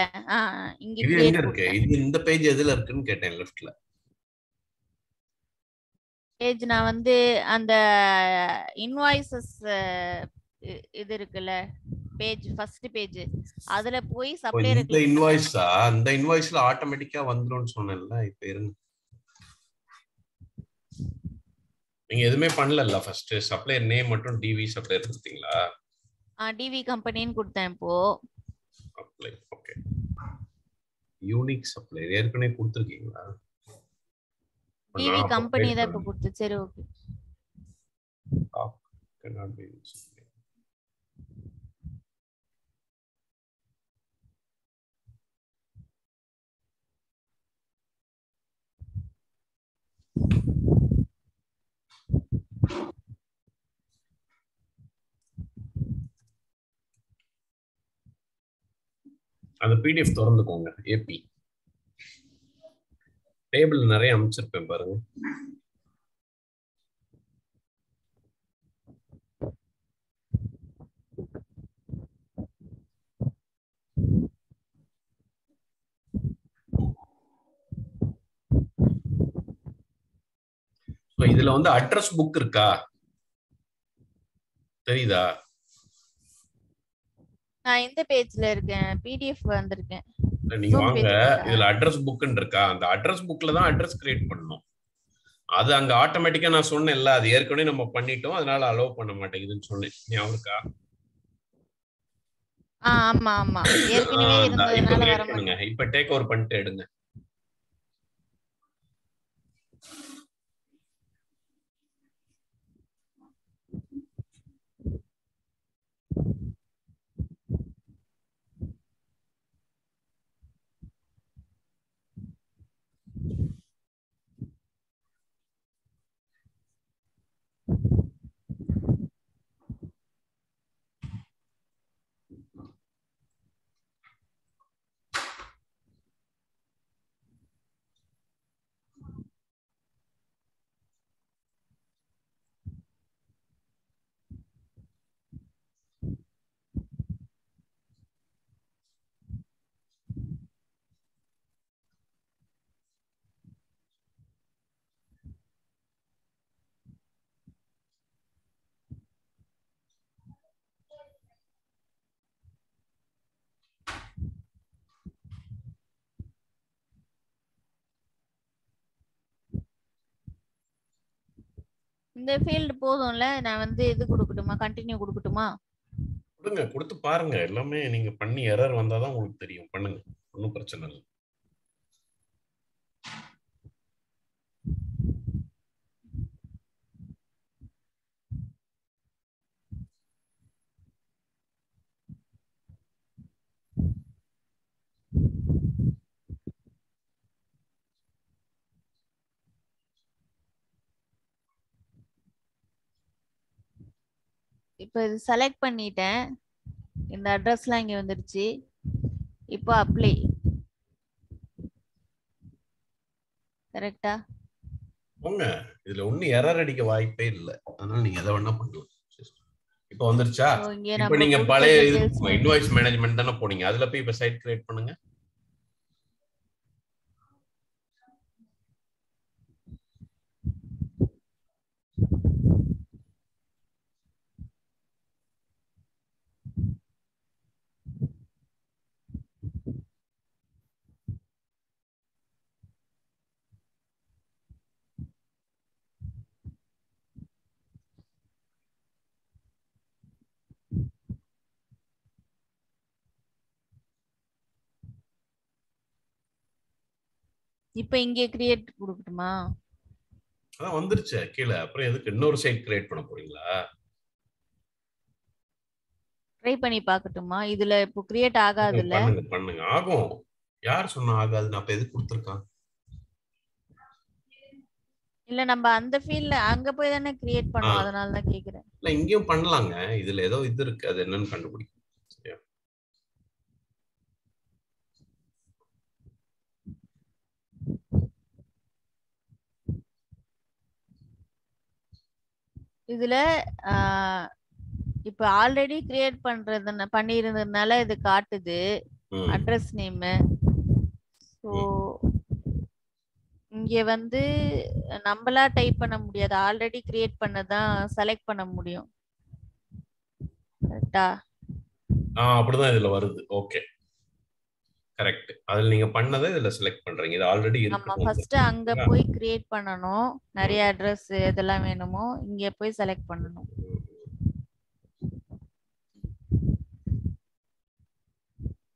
இங்க இது எங்க இருக்கு. இது இந்த பேஜ் எதுல இருக்குன்னு கேட்டேன் லெஃப்ட்ல. பேஜ் நான் வந்து அந்த இன்வாய்சஸ் இது இருக்குல்ல. Page first page. அதுல போய் இந்த சப்ளையர் இன்வாய்ஸா? அந்த இன்வாய்ஸ்ல ஆட்டோமேட்டிக்கா வந்துரும்னு சொன்னேன்ல இப்ப இருங்க நீங்க எதுவுமே பண்ணல ஃபர்ஸ்ட் சப்ளையர் நேம் மட்டும் டிவி சப்ளையர் கொடுத்தீங்களா? டிவி கம்பெனின்னு கொடுத்தேன் இப்போ. சப்ளை ஓகே யூனிக் சப்ளையர் ஏற்கனவே கொடுத்துருக்கீங்களா? டிவி கம்பெனி தான் இப்போ. கொடுத்து சரி ஓகே Cannot be used. அந்த பிடிஎஃப் திறந்துக்கோங்க ஏபி டேபிள் நிறைய அமைச்சிருப்பேன் பாருங்க. இதுல வந்து அட்ரஸ் புக் இருக்கா? தெரியுதா? நான் இந்த பேஜ்ல இருக்கேன். பிடிஎஃப் வந்திருக்கேன். நீங்க வாங்க? இதுல அட்ரஸ் புக்னு இருக்கா? அந்த அட்ரஸ் புக்ல தான் அட்ரஸ் கிரியேட் பண்ணணும். அது அங்க ஆட்டோமேட்டிக்கா நான் சொன்னேன்ல அது ஏற்கனவே நம்ம பண்ணிட்டோம். அதனால அலோவ் பண்ண மாட்டேங்குதுன்னு சொன்னேன். ஞாபகம் இருக்கா? ஆமா ஆமா. ஏற்கனவே இருந்ததுனால வர இப்ப டேக் ஓவர் பண்ணிட்டு எடுங்க. இந்த ஃபீல்டு போதும்ல? நான் வந்து இது கொடுக்கட்டுமா? கண்டினியூ கொடுக்கட்டுமா? கொடுங்க கொடுத்து பாருங்க. எல்லாமே நீங்க பண்ணி எரர் வந்தாதான் உங்களுக்கு தெரியும். பண்ணுங்க. ஒன்றும் பிரச்சனை இல்லை. இப்போ இது செலக்ட் பண்ணிட்டேன். இந்த அட்ரஸ்லாம் இங்க வந்துருச்சு. இப்போ அப்ளை கரெக்டா போங்க. இதுல ஒன்னும் எரர் அடிக்க வாய்ப்பே இல்லை. அதனால நீங்க எதை வேணா பண்ணலாம். இப்போ வந்துருச்சா? இப்போ நீங்க பழைய இன்வாய்ஸ் மேனேஜ்மெண்ட் தானே போனீங்க. அதுல போய் இப்ப சைட் கிரியேட் பண்ணுங்க. இப்போ இங்கே கிரியேட் கொடுக்கட்டுமா? அதான் வந்துருச்சு கீழே. அப்புறம் எதுக்கு இன்னொரு சைட் கிரியேட் பண்ண போறீங்களா? ட்ரை பண்ணி பார்க்கட்டுமா? இதுல இப்போ கிரியேட் ஆகாதுல்ல? பண்ணுங்க பண்ணுங்க. ஆகும். யார் சொன்னா ஆகாது நான் இப்ப எது கொடுத்துருக்கான்? இல்ல நம்ம அந்த ஃபீல்ட்ல அங்க போய் தானே கிரியேட் பண்ணோம். அதனால தான் கேக்குறேன். இல்ல இங்கேயும் பண்ணலாங்க. இதுல ஏதோ இது இருக்கு. அது என்னன்னு கண்டுபிடிக்கும் சரியா இதுல இப்ப ஆல்ரெடி கிரியேட் பண்றது பண்ணியிருந்ததுனால இது காட்டுது. அட்ரஸ் நேம் ஸோ இங்க வந்து நம்மளா டைப் பண்ண முடியாது. ஆல்ரெடி கிரியேட் பண்ணதான் செலக்ட் பண்ண முடியும். கரெக்டா அப்படிதான் இதுல வருது. Okay correct. அதுல நீங்க பண்ணதை இதுல செலக்ட் பண்றீங்க. இது ஆல்ரெடி நம்ம இருக்கு ஃபர்ஸ்ட் அங்க போய் கிரியேட் பண்ணணும். நிறைய அட்ரஸ் எதெல்லாம் வேணுமோ இங்க போய் செலக்ட் பண்ணணும்.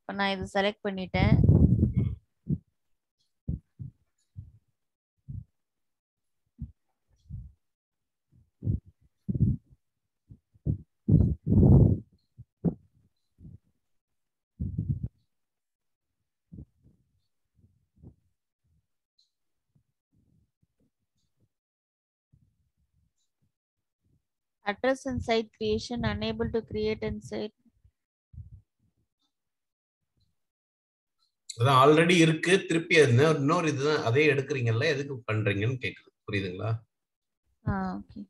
இப்ப நான் இது செலக்ட் பண்ணிட்டேன். Address and site creation unable to create and site அதான் ஆல்ரெடி இருக்கு திருப்பி இன்னொரு இதுதான் அதே எடுக்கிறீங்கல்ல எதுக்கு பண்றீங்கன்னு கேக்குது. புரியுதுங்களா? ஆ ஓகே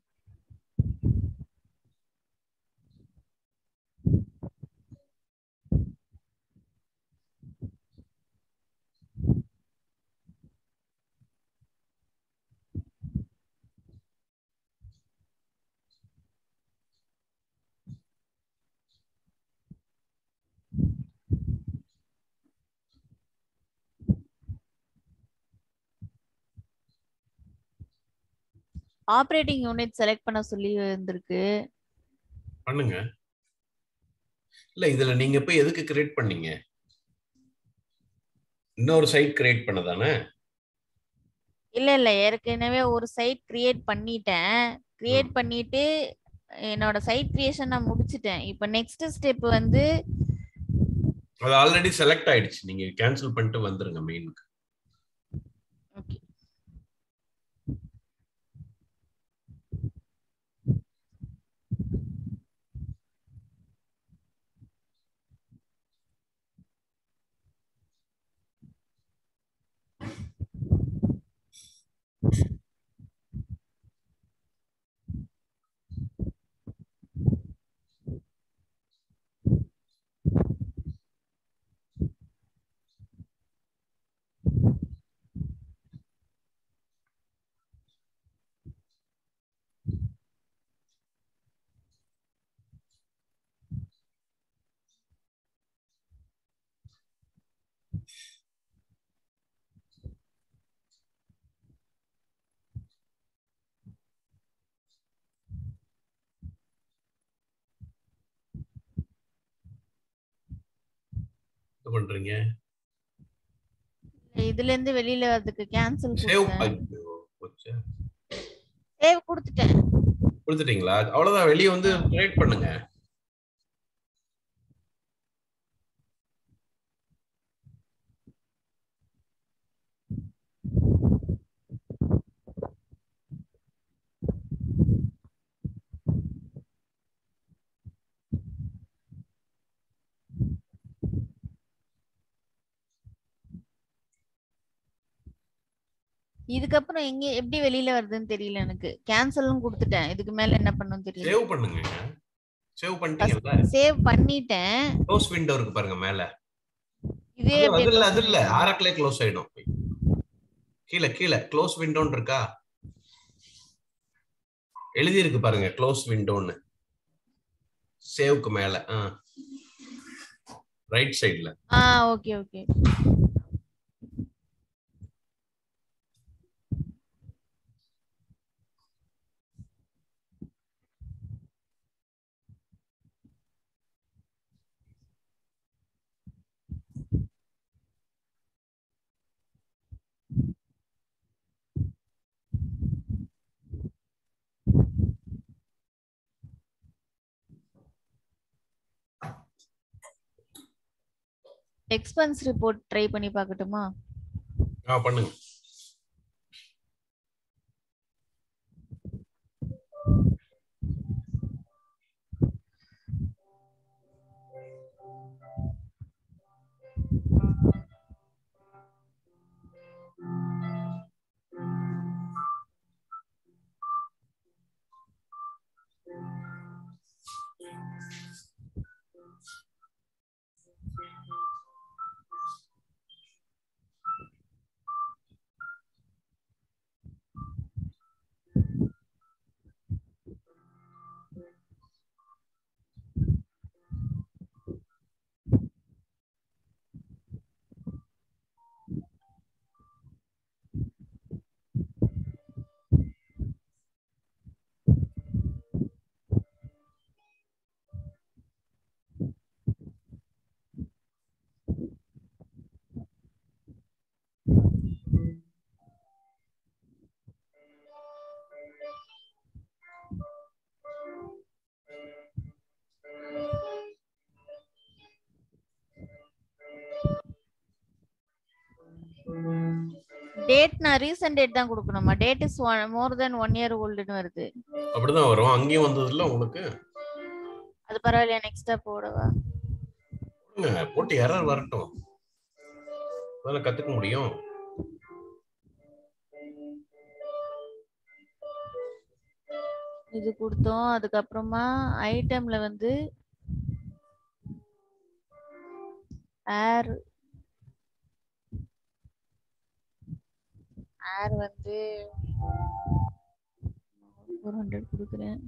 ஆப்ரேட்டிங் யூனிட் செலக்ட் பண்ண சொல்லி இருந்திருக்கு. பண்ணுங்க. இல்ல இதுல நீங்க போய் எதுக்கு கிரியேட் பண்ணீங்க? இன்னொரு சைட் கிரியேட் பண்ணதானே? இல்ல இல்ல. ஏற்கனவே ஒரு சைட் கிரியேட் பண்ணிட்டேன். கிரியேட் பண்ணிட்டு என்னோட சைட் கிரியேஷன் நான் முடிச்சிட்டேன். இப்போ நெக்ஸ்ட் ஸ்டெப் வந்து அது ஆல்ரெடி செலக்ட் ஆயிடுச்சு. நீங்க கேன்சல் பண்ணிட்டு வந்துருங்க மெயினுக்கு பண்றீங்க? இதுல இருந்து வெளியில வரதுக்கு கேன்சல் சேவ் கொடுத்தேன். சேவ் கொடுத்துட்டேன். கொடுத்துட்டீங்களா? அவ்வளவுதான் வெளியே வந்து கிரியேட் பண்ணுங்க. இதுக்கப்புறம் எங்க எப்படி வெளியில வருதுன்னு தெரியல எனக்கு. கேன்சலும் கொடுத்துட்டேன். இதுக்கு மேல என்ன பண்ணணும் தெரியல. சேவ் பண்ணுங்க. சேவ் பண்ணிட்டீங்கல்ல? சேவ் பண்ணிட்டேன். க்ளோஸ் விண்டோ இருக்கு பாருங்க மேல. இதே அது- இல்ல அது இல்ல. ஆரக்கிலே க்ளோஸ் ஆயிடும். கீழே கீழே. க்ளோஸ் விண்டோன்னு இருக்கா? எழுதி இருக்கு பாருங்க க்ளோஸ் விண்டோன்னு சேவ்க்கு மேல. ரைட் சைடுல ஆ okay okay expense report try பண்ணி பார்க்கட்டுமா? ஆ பண்ணுங்க. டேட் நான் ரீசன்ட் டேட் தான் கொடுக்கணுமா? Date is more then one year ஓல்டுன்னு வருது. அப்படிதான் வரும். அங்கேயும் வந்ததுல உங்களுக்கு? அது பரவாயில்லையா நெக்ஸ்டா போடவா? போட்டு எரர் வரட்டும். அதெல்லாம் கத்துக்க முடியும். இது கொடுத்தோம். அதுக்கப்புறமா ஐட்டம்ல வந்து ஏர் ஏர் வந்து ஃபோர் ஹண்ட்ரட் கொடுக்குறேன்.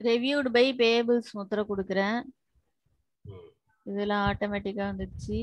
ரெவியூடு பை பேபிள்ஸ் முத்திரை கொடுக்குறேன். இதெல்லாம் ஆட்டோமேட்டிக்கா வந்துடுச்சு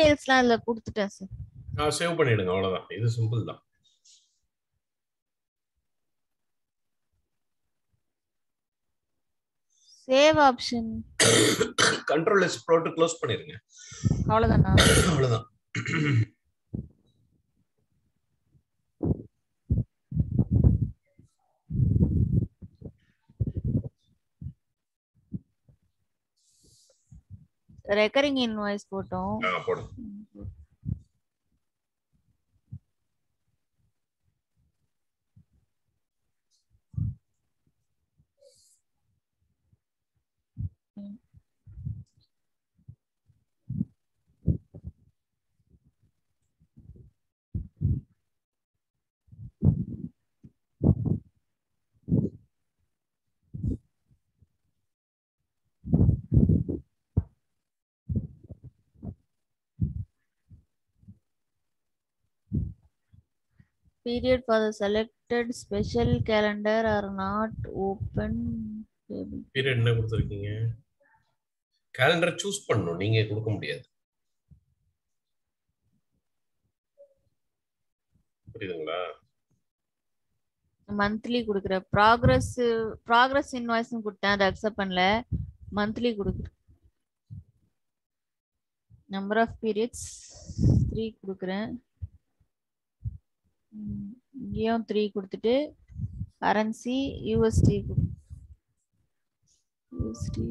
டீடைல்ஸ்லாம் அதுல கொடுத்துட்டேன் சார் நான் சேவ் பண்ணிடுங்க அவ்வளவுதான். இது சிம்பிள் தான். சேவ் ஆப்ஷன் கண்ட்ரோல் எஸ் போட்டு க்ளோஸ் பண்ணிருங்க அவ்வளவுதானா? அவ்வளவுதான். ரெக்கரிங் இன்வாய்ஸ் போட்டோம் ஆ, period for the selected special calendar are not open. Period என்ன கொடுத்துருக்கீங்க? கேலண்டர் சூஸ் பண்ணணும். நீங்க கொடுக்க முடியாது. புரியுதுங்களா? மந்த்லி கொடுக்குற. ப்ராக்ரஸ் ப்ராக்ரஸ் இன்வாய்ஸ் கொடுத்தேன். அதை அக்செப்ட் பண்ணல. மந்த்லி கொடுக்குறேன் நம்பர் ஆஃப் பீரியட்ஸ் த்ரீ கொடுக்குறேன். இங்கேயும் த்ரீ கொடுத்துட்டு currency USD USD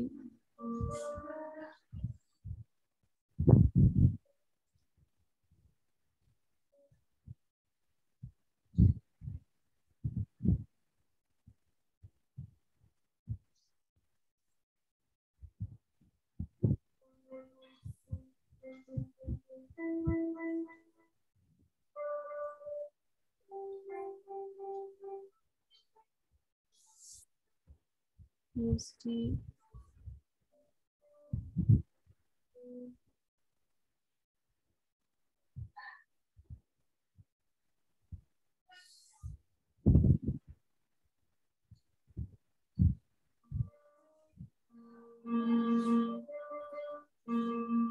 Use the Thank you.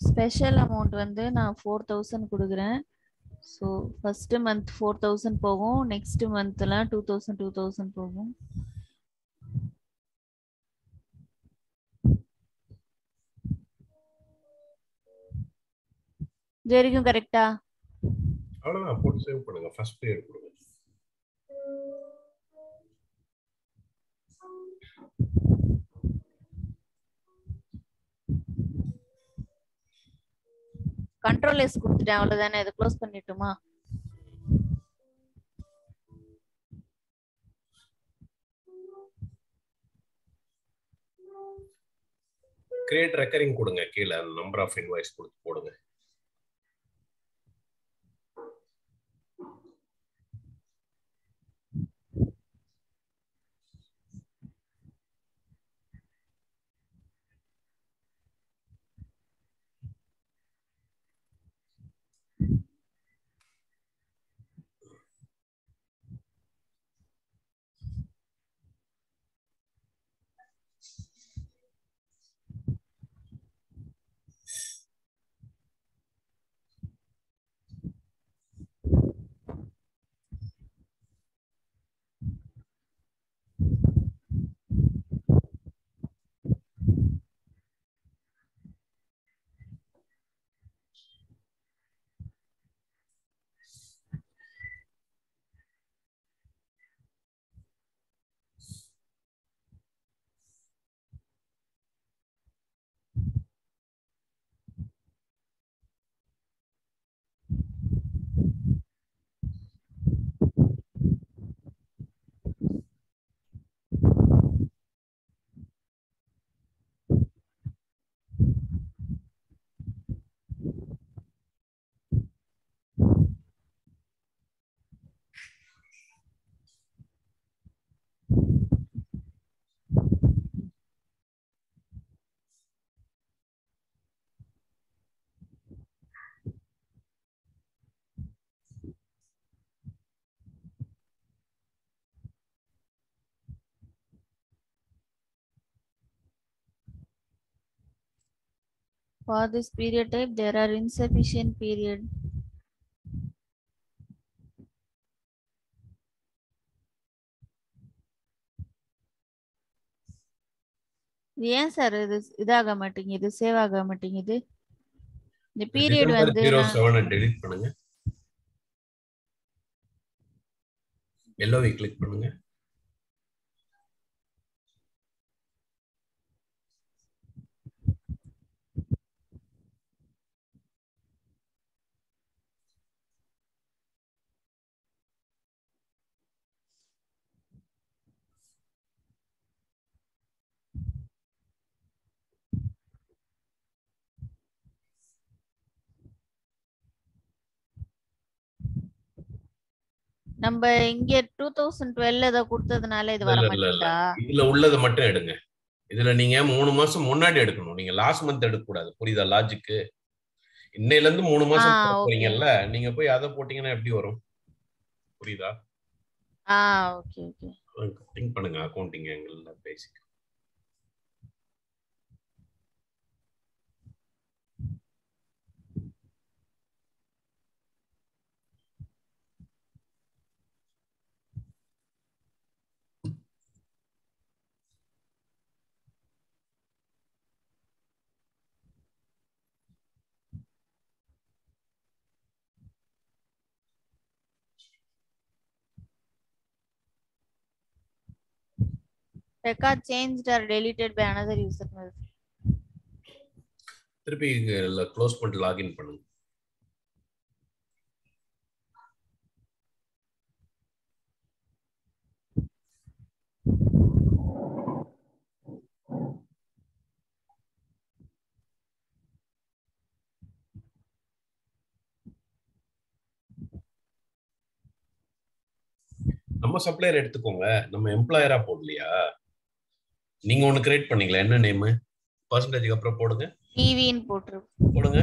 Special amount வந்து நான் ஃபோர் தௌசண்ட் கொடுக்குறேன். So first month four thousand போகும். நெக்ஸ்ட் மந்த்லாம் டூ தௌசண்ட் டூ தௌசண்ட் போகும். இது வரைக்கும் கரெக்டா அவ்வளோதான் போட்டு சேவ் பண்ணுங்க. ஃபர்ஸ்ட் பீரியட் கொடுங்க. கண்ட்ரோல் எஸ் கொடுத்துட்டேன் அவ்வளவுதானே? இதை க்ளோஸ் பண்ணிட்டுமா? கிரியேட் ரெக்கரிங் கொடுங்க கீழே நம்பர் ஆஃப் இன்வாய்ஸ் கொடுத்து போடுங்க. For this period type, there are insufficient period. ஏன் சார் இது இதாக மாட்டேங்குது சேவ் ஆக மாட்டேங்குது? இந்த பீரியட் வந்து டெலிட் பண்ணுங்க. எல்லோவை கிளிக் பண்ணுங்க. நம்ம இங்க டூ தௌசண்ட் டுவெல் இதை கொடுத்ததுனால இது வர. மாட்டேங்குதா? இதுல உள்ளதை மட்டும் எடுங்க. இதுல நீங்க மூணு மாசம் முன்னாடி எடுக்கணும். நீங்க லாஸ்ட் மந்த் எடுக்க கூடாது புரியுதா லாஜிக்கு இன்னையில இருந்து மூணு மாசம். போறீங்கல்ல நீங்க போய் அதை போட்டீங்கன்னா எப்படி வரும்? புரியுதா? ஆ ஓகே ஓகே திங்க் பண்ணுங்க. Accounting angle basic record changed or deleted by another user திருப்பி க்ளோஸ் பண்ணிட்டு லாகின் பண்ணுங்க. நம்ம சப்ளையர் எடுத்துக்கோங்க. நம்ம எம்ப்ளாயரா போடலையா? நீங்க ஒன்னு கிரியேட் பண்ணீங்களா? என்ன நேம் பர்சன்டேஜ்க்கு அப்புறம் போடுங்க. டிவின்னு போட்டுரு போடுங்க.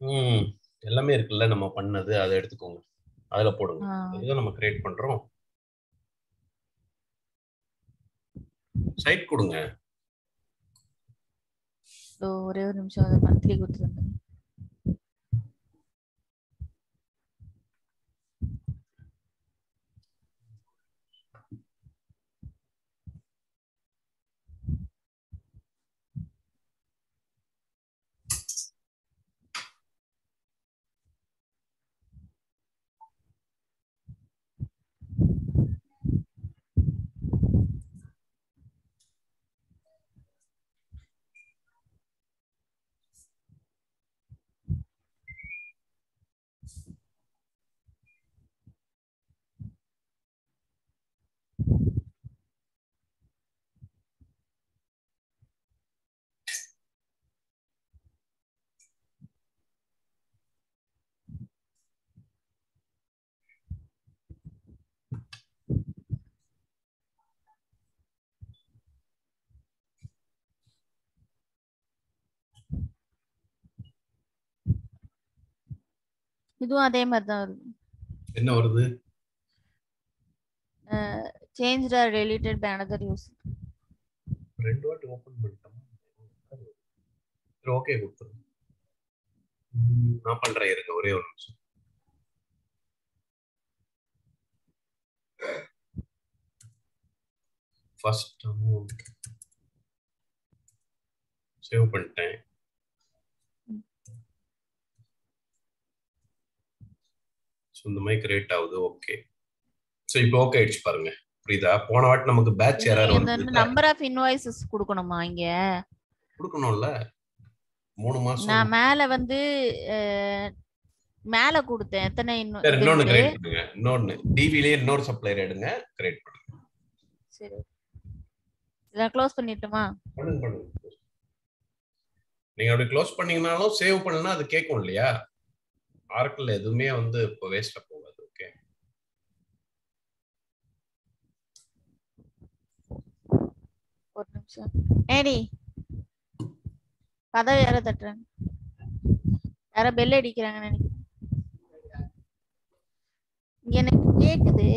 ம் எல்லாமே இருக்குல்ல நம்ம பண்ணது அதை எடுத்துக்கோங்க. அதுல போடுங்க. ஆ, அதுதான் நம்ம கிரியேட் பண்றோம். சைட் கொடுங்க. ஒரே ஒரு நிமிஷம் மந்த்லி கொடுத்துருந்தேன் இதுவும் அதே மாதிரி தான் வருது. என்ன வருது? Change are related by another use ரெண்டு வாட்டி ஓபன் பண்ணிட்டோம்? சரி ஓகே கொடுத்துருங்க. நான் பண்றேன் இருங்க ஒரே ஒரு நிமிஷம். ஃபர்ஸ்ட் அமௌண்ட் சேவ் பண்ணிட்டேன். ஸோ இந்த மாதிரி கிரியேட் ஆகுது. ஓகே ஸோ இப்போ ஓகே ஆயிடுச்சு பாருங்க. புரியுதா? போன வாட்டி நமக்கு பேட்ச் எரர் வந்து நம்பர் ஆஃப் இன்வாய்சஸ் கொடுக்கணுமா இங்க? கொடுக்கணும்ல. மூணு மாசம். நான் மேல வந்து மேல கொடுத்தேன். எத்தனை இன்னொன்னு. கிரியேட் பண்ணுங்க. இன்னொன்னு. டிவிலே இன்னொரு சப்ளையர் எடுங்க. கிரியேட் பண்ணுங்க. சரி. இதை க்ளோஸ் பண்ணிட்டுமா? பண்ணுங்க பண்ணுங்க. நீங்க அப்படி க்ளோஸ் பண்ணீங்கனாலும் சேவ் பண்ணுனா அது கேட்கும் இல்லையா? ஆர்க்கில் எதுவுமே வந்து இப்போ வேஸ்ட்டாக போகாது ஓகே ஒரு நிமிஷம். ஏடி கதவை யார தட்டுறாங்க. யார பெல் அடிக்கிறாங்கன்னு நினைக்கிறேன். இங்க எனக்கு கேக்குது.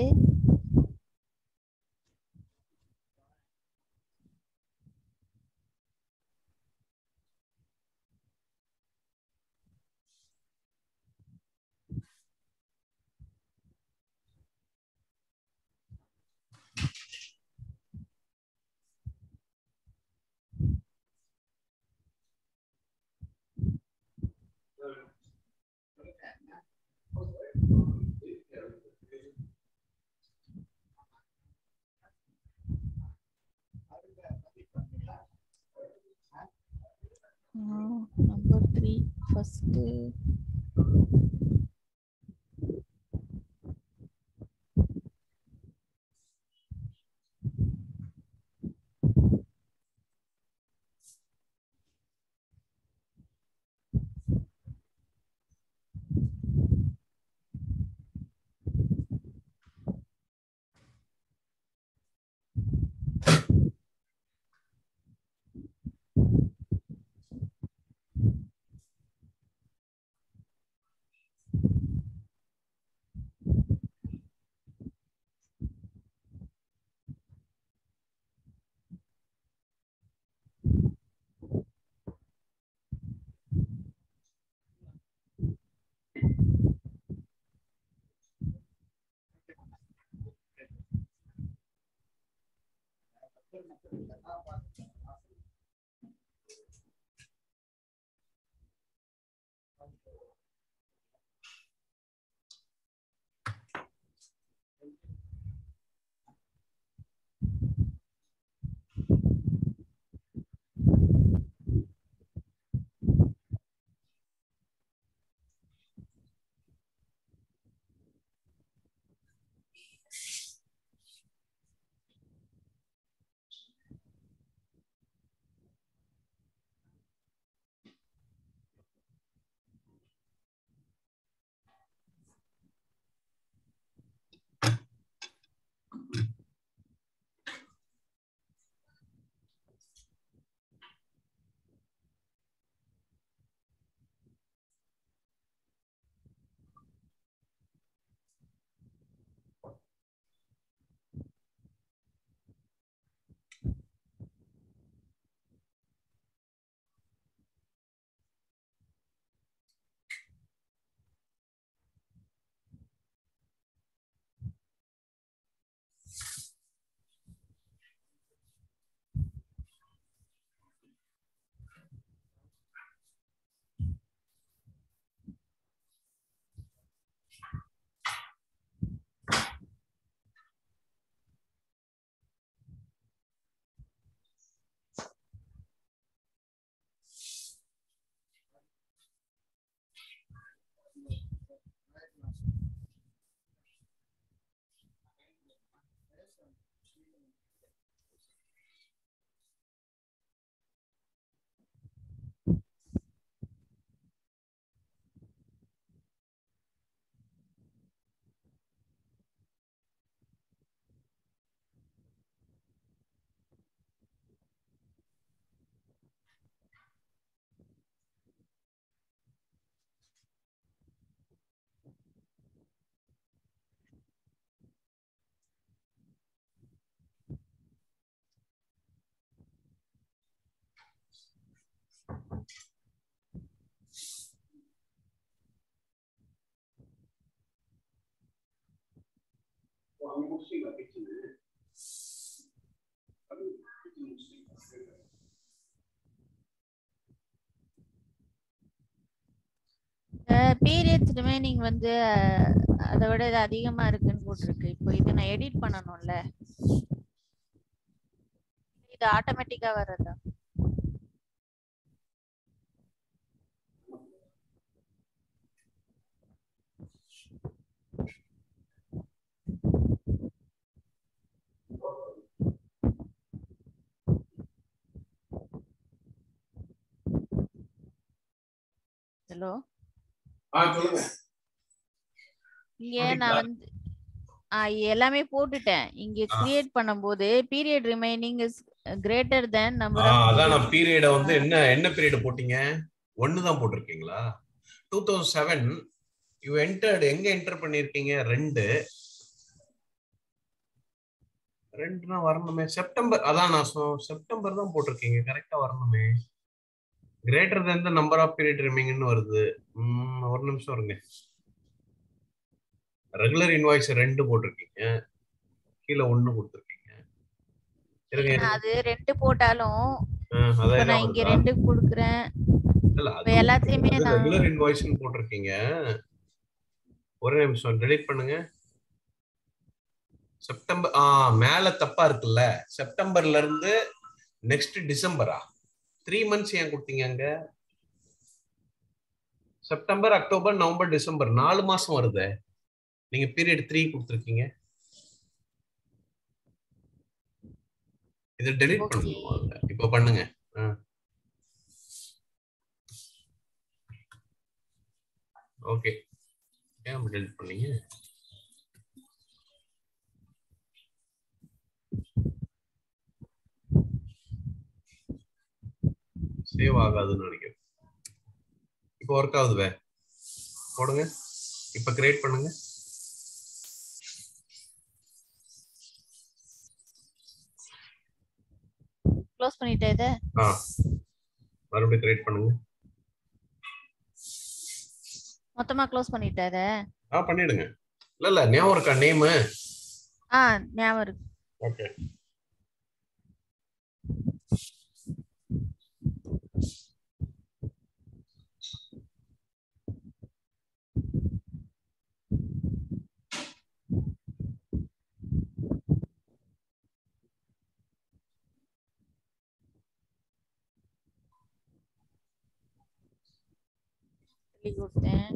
Number three First அவங்க பீரியட்ஸ் ரிமைனிங் வந்து அதை விட இது அதிகமா இருக்குன்னு போட்டிருக்கு. இப்போ இதை நான் எடிட் பண்ணணும்ல. இது ஆட்டோமேட்டிக்கா வர்றதா? ஹலோ ஆ சொல்லுங்க. இங்க நான் வந்து ஆ எல்லாமே போட்டுட்டேன். இங்க. கிரியேட் பண்ணும்போது period remaining is greater then ah, number அதான் நான் பீரியட வந்து என்ன என்ன பீரியட் போட்டீங்க? ஒன்னு தான் போட்டிருக்கீங்களா? Two thousand seven you entered எங்க என்டர் பண்ணிருக்கீங்க ரெண்டு. ரெண்டுனா வரணுமே. செப்டம்பர் அதான் நான் சொ- செப்டம்பர் தான் போட்டிருக்கீங்க. கரெக்டா வரணுமே. Greater then the number of period ரிமைங்னு வருது. ஒரு நிமிஷம் இருங்க. ரெகுலர் இன்வாய்ஸ் ரெண்டு போட்டிருக்கீங்க. கீழே ஒண்ணு கொடுத்துருக்கீங்க. அது ரெண்டு போட்டாலும் நான் இங்க? ரெண்டு குடுக்குறேன். எல்லாத்தையுமே ரெகுலர் இன்வாய்ஸ்னு போட்டிருக்கீங்க. ஒரே நிமிஷம் டெலீட் பண்ணுங்க. செப்டம்பர் ஆ மேல தப்பா இருக்குல்ல. செப்டம்பர்ல இருந்து நெக்ஸ்ட் டிசம்பரா த்ரீ மந்த்ஸ் ஏன் கொடுத்தீங்க அங்க? செப்டம்பர் அக்டோபர் நவம்பர் டிசம்பர் நாலு மாசம் வருது. நீங்க பீரியட் த்ரீ கொடுத்துருக்கீங்க. இதை டெலீட். பண்ணுங்க இப்போ பண்ணுங்க. ஓகே ஏன் டெலிட் பண்ணீங்க? சேவ் ஆகாதுன்னு நினைக்கிறேன். இப்போ ஒர்க் ஆகுது வே. போடுங்க. இப்போ கிரியேட் பண்ணுங்க. க்ளோஸ் பண்ணிட்டேன் இதை? ஆ. மறுபடியும் கிரியேட் பண்ணுங்க. மொத்தமா க்ளோஸ் பண்ணிட்டேன் இதை? ஆ பண்ணிடுங்க. இல்ல இல்ல ஞாபகம் இருக்கா? நேமு ஆ ஞாபகம் இருக்கு. ஓகே சொல்லி கொடுத்தேன்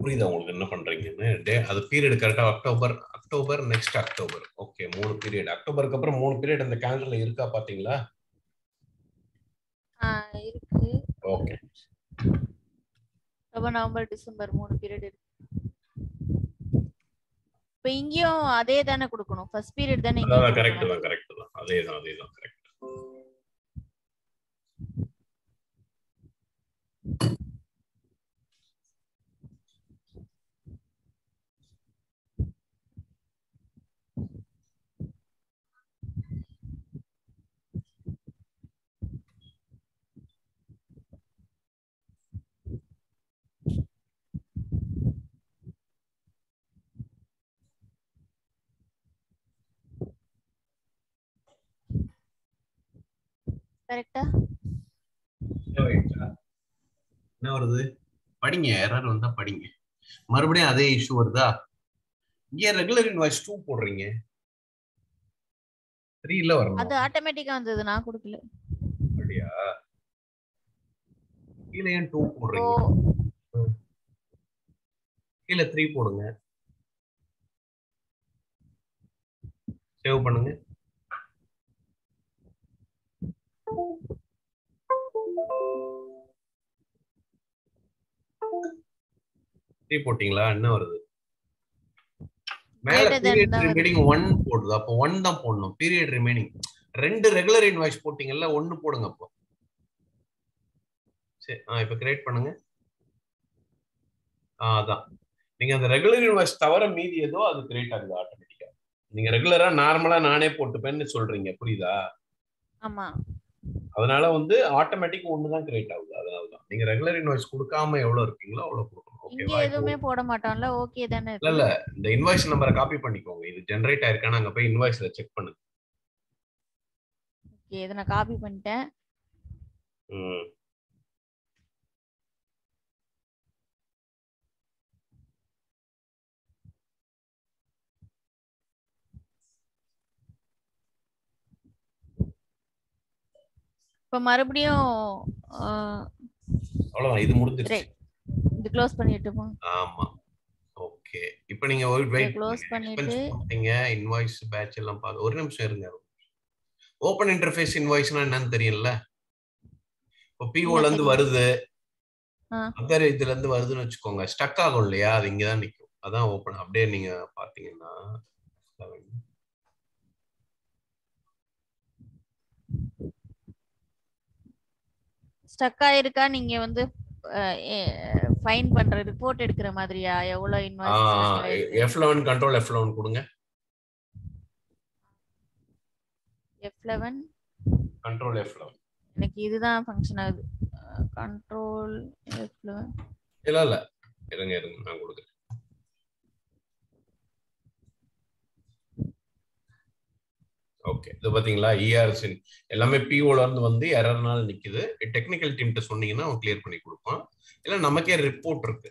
புரியுதா உங்களுக்கு என்ன பண்றீங்கன்னு. டே அது பீரியட் கரெக்டா October October next October okay மூணு பீரியட் அக்டோபருக்கு அப்புறம் மூணு பீரியட் அந்த கேலண்டர்ல இருக்கா பாத்தீங்களா? இருக்கு. ஓகே அக்டோபர் நவம்பர் டிசம்பர் மூணு பீரியட் இருக்கு. இப்ப இங்கேயும் அதே தானே கொடுக்கணும். ஃபர்ஸ்ட் பீரியட் தானே கரெக்ட். தான் கரெக்ட் தான் அதே தான். அதே தான் கரெக்ட் என்ன வருது? படிங்க யாராவது வந்தா படிங்க. மறுபடியும் அதே இஷ்யூ வருதா? இங்க ரெகுலர் இன்வாய்ஸ் டூ போடுறீங்க. த்ரீல வரணும். அது ஆட்டோமேட்டிக்கா வந்தது நான் கொடுக்கல. அப்படியா? கீழே ஏன் டூ ஓ. போடுறீங்க கீழே த்ரீ போடுங்க. சேவ் பண்ணுங்க. த்ரீ போட்டீங்களா? என்ன வருது? மேல பீரியட். ரிமைனிங் ஒன் போடுது. அப்போ ஒன் தான் போடணும். பீரியட் ரிமைனிங் ரெண்டு ரெகுலர் இன்வாய்ஸ் போட்டீங்கல்ல ஒன்னு போடுங்க அப்போ. சரி ஆ இப்போ கிரியேட் பண்ணுங்க. ஆ அதான். நீங்க அந்த ரெகுலர் இன்வாய்ஸ் தவிர மீதி ஏதோ அது கிரியேட் ஆகுது ஆட்டோமேட்டிக்கா நீங்க ரெகுலரா நார்மலா நானே போட்டுப்பேன்னு சொல்றீங்க. புரியுதா? ஆமா. அதனால வந்து ஆட்டோமேட்டிக் ஒன்று தான் கிரியேட் ஆகுது. அதனால தான் நீங்க ரெகுலர் இன்வாய்ஸ் கொடுக்காம எவ்வளவு இருக்கீங்களோ அவ்வளவு கொடுக்கணும். ஓகேவா எதுவுமே போட மாட்டோம்ல? ஓகே தானே இல்ல இல்ல. இந்த இன்வாய்ஸ் நம்பரை காப்பி பண்ணிக்கோங்க. இது ஜென்ரேட் ஆயிருக்கான்னு அங்க போய் இன்வாய்ஸ்ல செக் பண்ணுங்க. ஓகே இதை நான் காப்பி பண்ணிட்டேன். ம். இப்ப மறுபடியும் அவ்வளவுதான். இது முடிஞ்சிருச்சு. இது க்ளோஸ் பண்ணிட்டு போ ஆமா. ஓகே. இப்போ நீங்க ஒரு வெயிட் க்ளோஸ் பண்ணிட்டு போட்டீங்க இன்வாய்ஸ் பேட்ச் எல்லாம் பார்த்து ஒரு நிமிஷம் இருங்க. ஓபன் இன்டர்ஃபேஸ் இன்வாய்ஸ்னா என்னன்னு தெரியல இப்போ பிஓல இருந்து. வருது. அதர் இதுல இருந்து வருதுன்னு வச்சுக்கோங்க. ஸ்டக் ஆகும் இல்லையா? அது இங்க தான் நிக்கும். அதான் ஓபன் அப்படியே நீங்க பாத்தீங்கன்னா ஸ்டக் ஆயிருக்கா? நீங்க வந்து ஃபைன் பண்ற ரிப்போர்ட் எடுக்கிற மாதிரியா? எவ்வளவு invoice F eleven control F eleven கொடுங்க. F eleven control F eleven எனக்கு இதுதான் ஃபங்க்ஷன் ஆகுது. கண்ட்ரோல் எஃப் லெவன் இல்ல இல்ல. இருங்க இருங்க. நான் கொடுக்குறேன். ஓகே இது பாத்தீங்களா? இஆர்எஸ் எல்லாமே பிஓல இருந்து வந்து எரர்னால நிக்குது. டெக்னிக்கல் டீம்கிட்ட சொன்னீங்கன்னா அவன் கிளியர் பண்ணி கொடுப்பான். இல்ல நமக்கே ரிப்போர்ட் இருக்கு.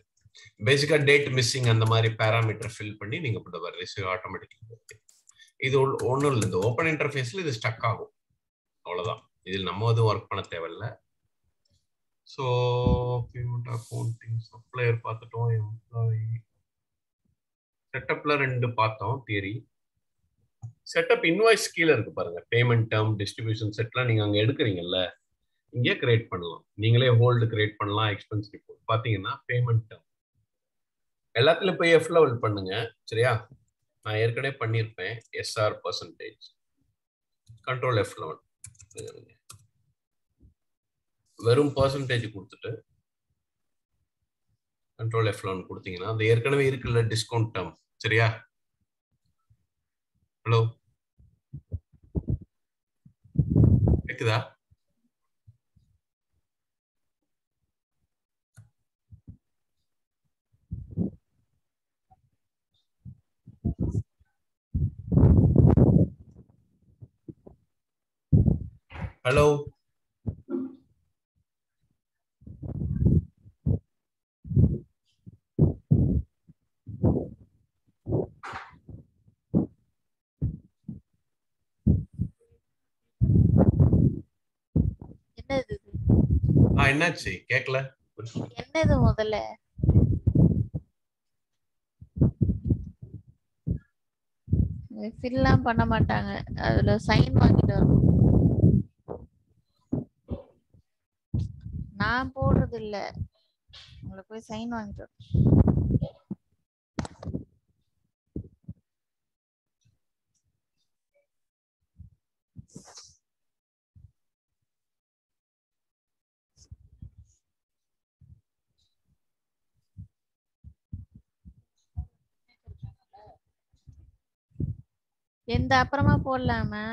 பேசிக்கா டேட் மிஸ்ஸிங் அந்த மாதிரி பேராமீட்டர் ஃபில் பண்ணி நீங்க போட்டு ரிசீவ் ஆட்டோமேட்டிக் இது ஒன்றும் இல்லை. இந்த ஓப்பன் இன்டர்ஃபேஸ்ல இது ஸ்டக் ஆகும். அவ்வளவுதான். இதில் நம்ம எதுவும் ஒர்க் பண்ண தேவையில்ல. ஸோ பேமெண்ட் அக்கௌண்டிங் சப்ளையர் பார்த்துட்டோம். எம்ப்ளாயி செட்டப்ல ரெண்டு பார்த்தோம் தியரி செட்டப் இன்வாய்ஸ் கீழே இருக்கு பாருங்க. பேமெண்ட் டேர்ம் டிஸ்ட்ரிபியூஷன் செட்லாம் நீங்க அங்க எடுக்கிறீங்கல்ல இங்கே கிரியேட் பண்ணலாம். நீங்களே ஹோல்டு கிரியேட் பண்ணலாம் எக்ஸ்பென்ஸ் ரிப்போர்ட் பாத்தீங்கன்னா பேமெண்ட் டேர்ம் எல்லாத்துலயும் போய் எஃப் லெவல் பண்ணுங்க. சரியா? நான் ஏற்கனவே பண்ணியிருப்பேன். SR percentage control F eleven வெறும் பர்சன்டேஜ் கொடுத்துட்டு கண்ட்ரோல் எஃப் லெவன் கொடுத்தீங்கன்னா அது ஏற்கனவே இருக்குல்ல டிஸ்கவுண்ட் டேர்ம் சரியா? ஹலோ கேக்குதா ஹலோ என்னது? ஆ என்னாச்சு? கேட்கல என்னது முதல்ல? ஃபில்லாம் பண்ண மாட்டாங்க. அதுல சைன் வாங்கிட்டு வரணும். நான் போடுறது இல்ல உங்களை போய் சைன் வாங்கிட்டு வரணும். எந்த அப்புறமா போடலாமா?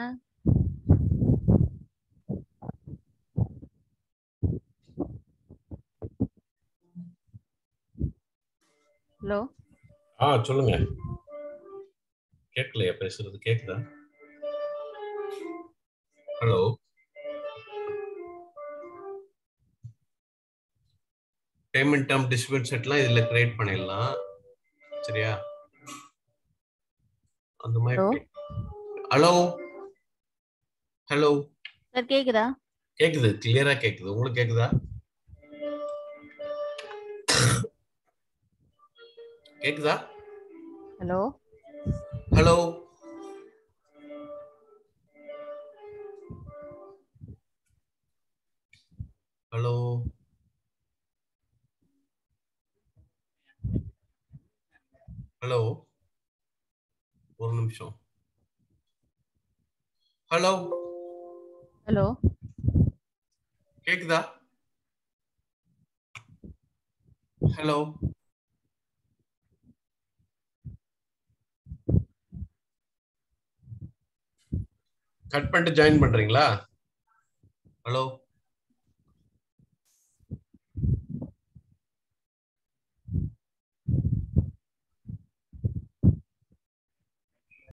ஹலோ? ஆ சொல்லுங்க. கேட்கலையா பேசுறது? கேக்குதா? ஹலோ? பேமெண்ட் டேர்ம் டிஸ்பியூட் செட்லாம் இதுல கிரியேட் பண்ணிடலாம். சரியா? அந்த? மாதிரி ஹலோ ஹலோ சார் கேக்குதா? கேக்குது கிளியரா கேக்குது. உங்களுக்கு கேக்குதா? கேக்குதா? ஹலோ ஹலோ ஹலோ ஹலோ ஒரு நிமிஷம். ஹலோ ஹலோ கேக்குதா? ஹலோ கட் பண்ணிட்டு ஜாயின் பண்றீங்களா? ஹலோ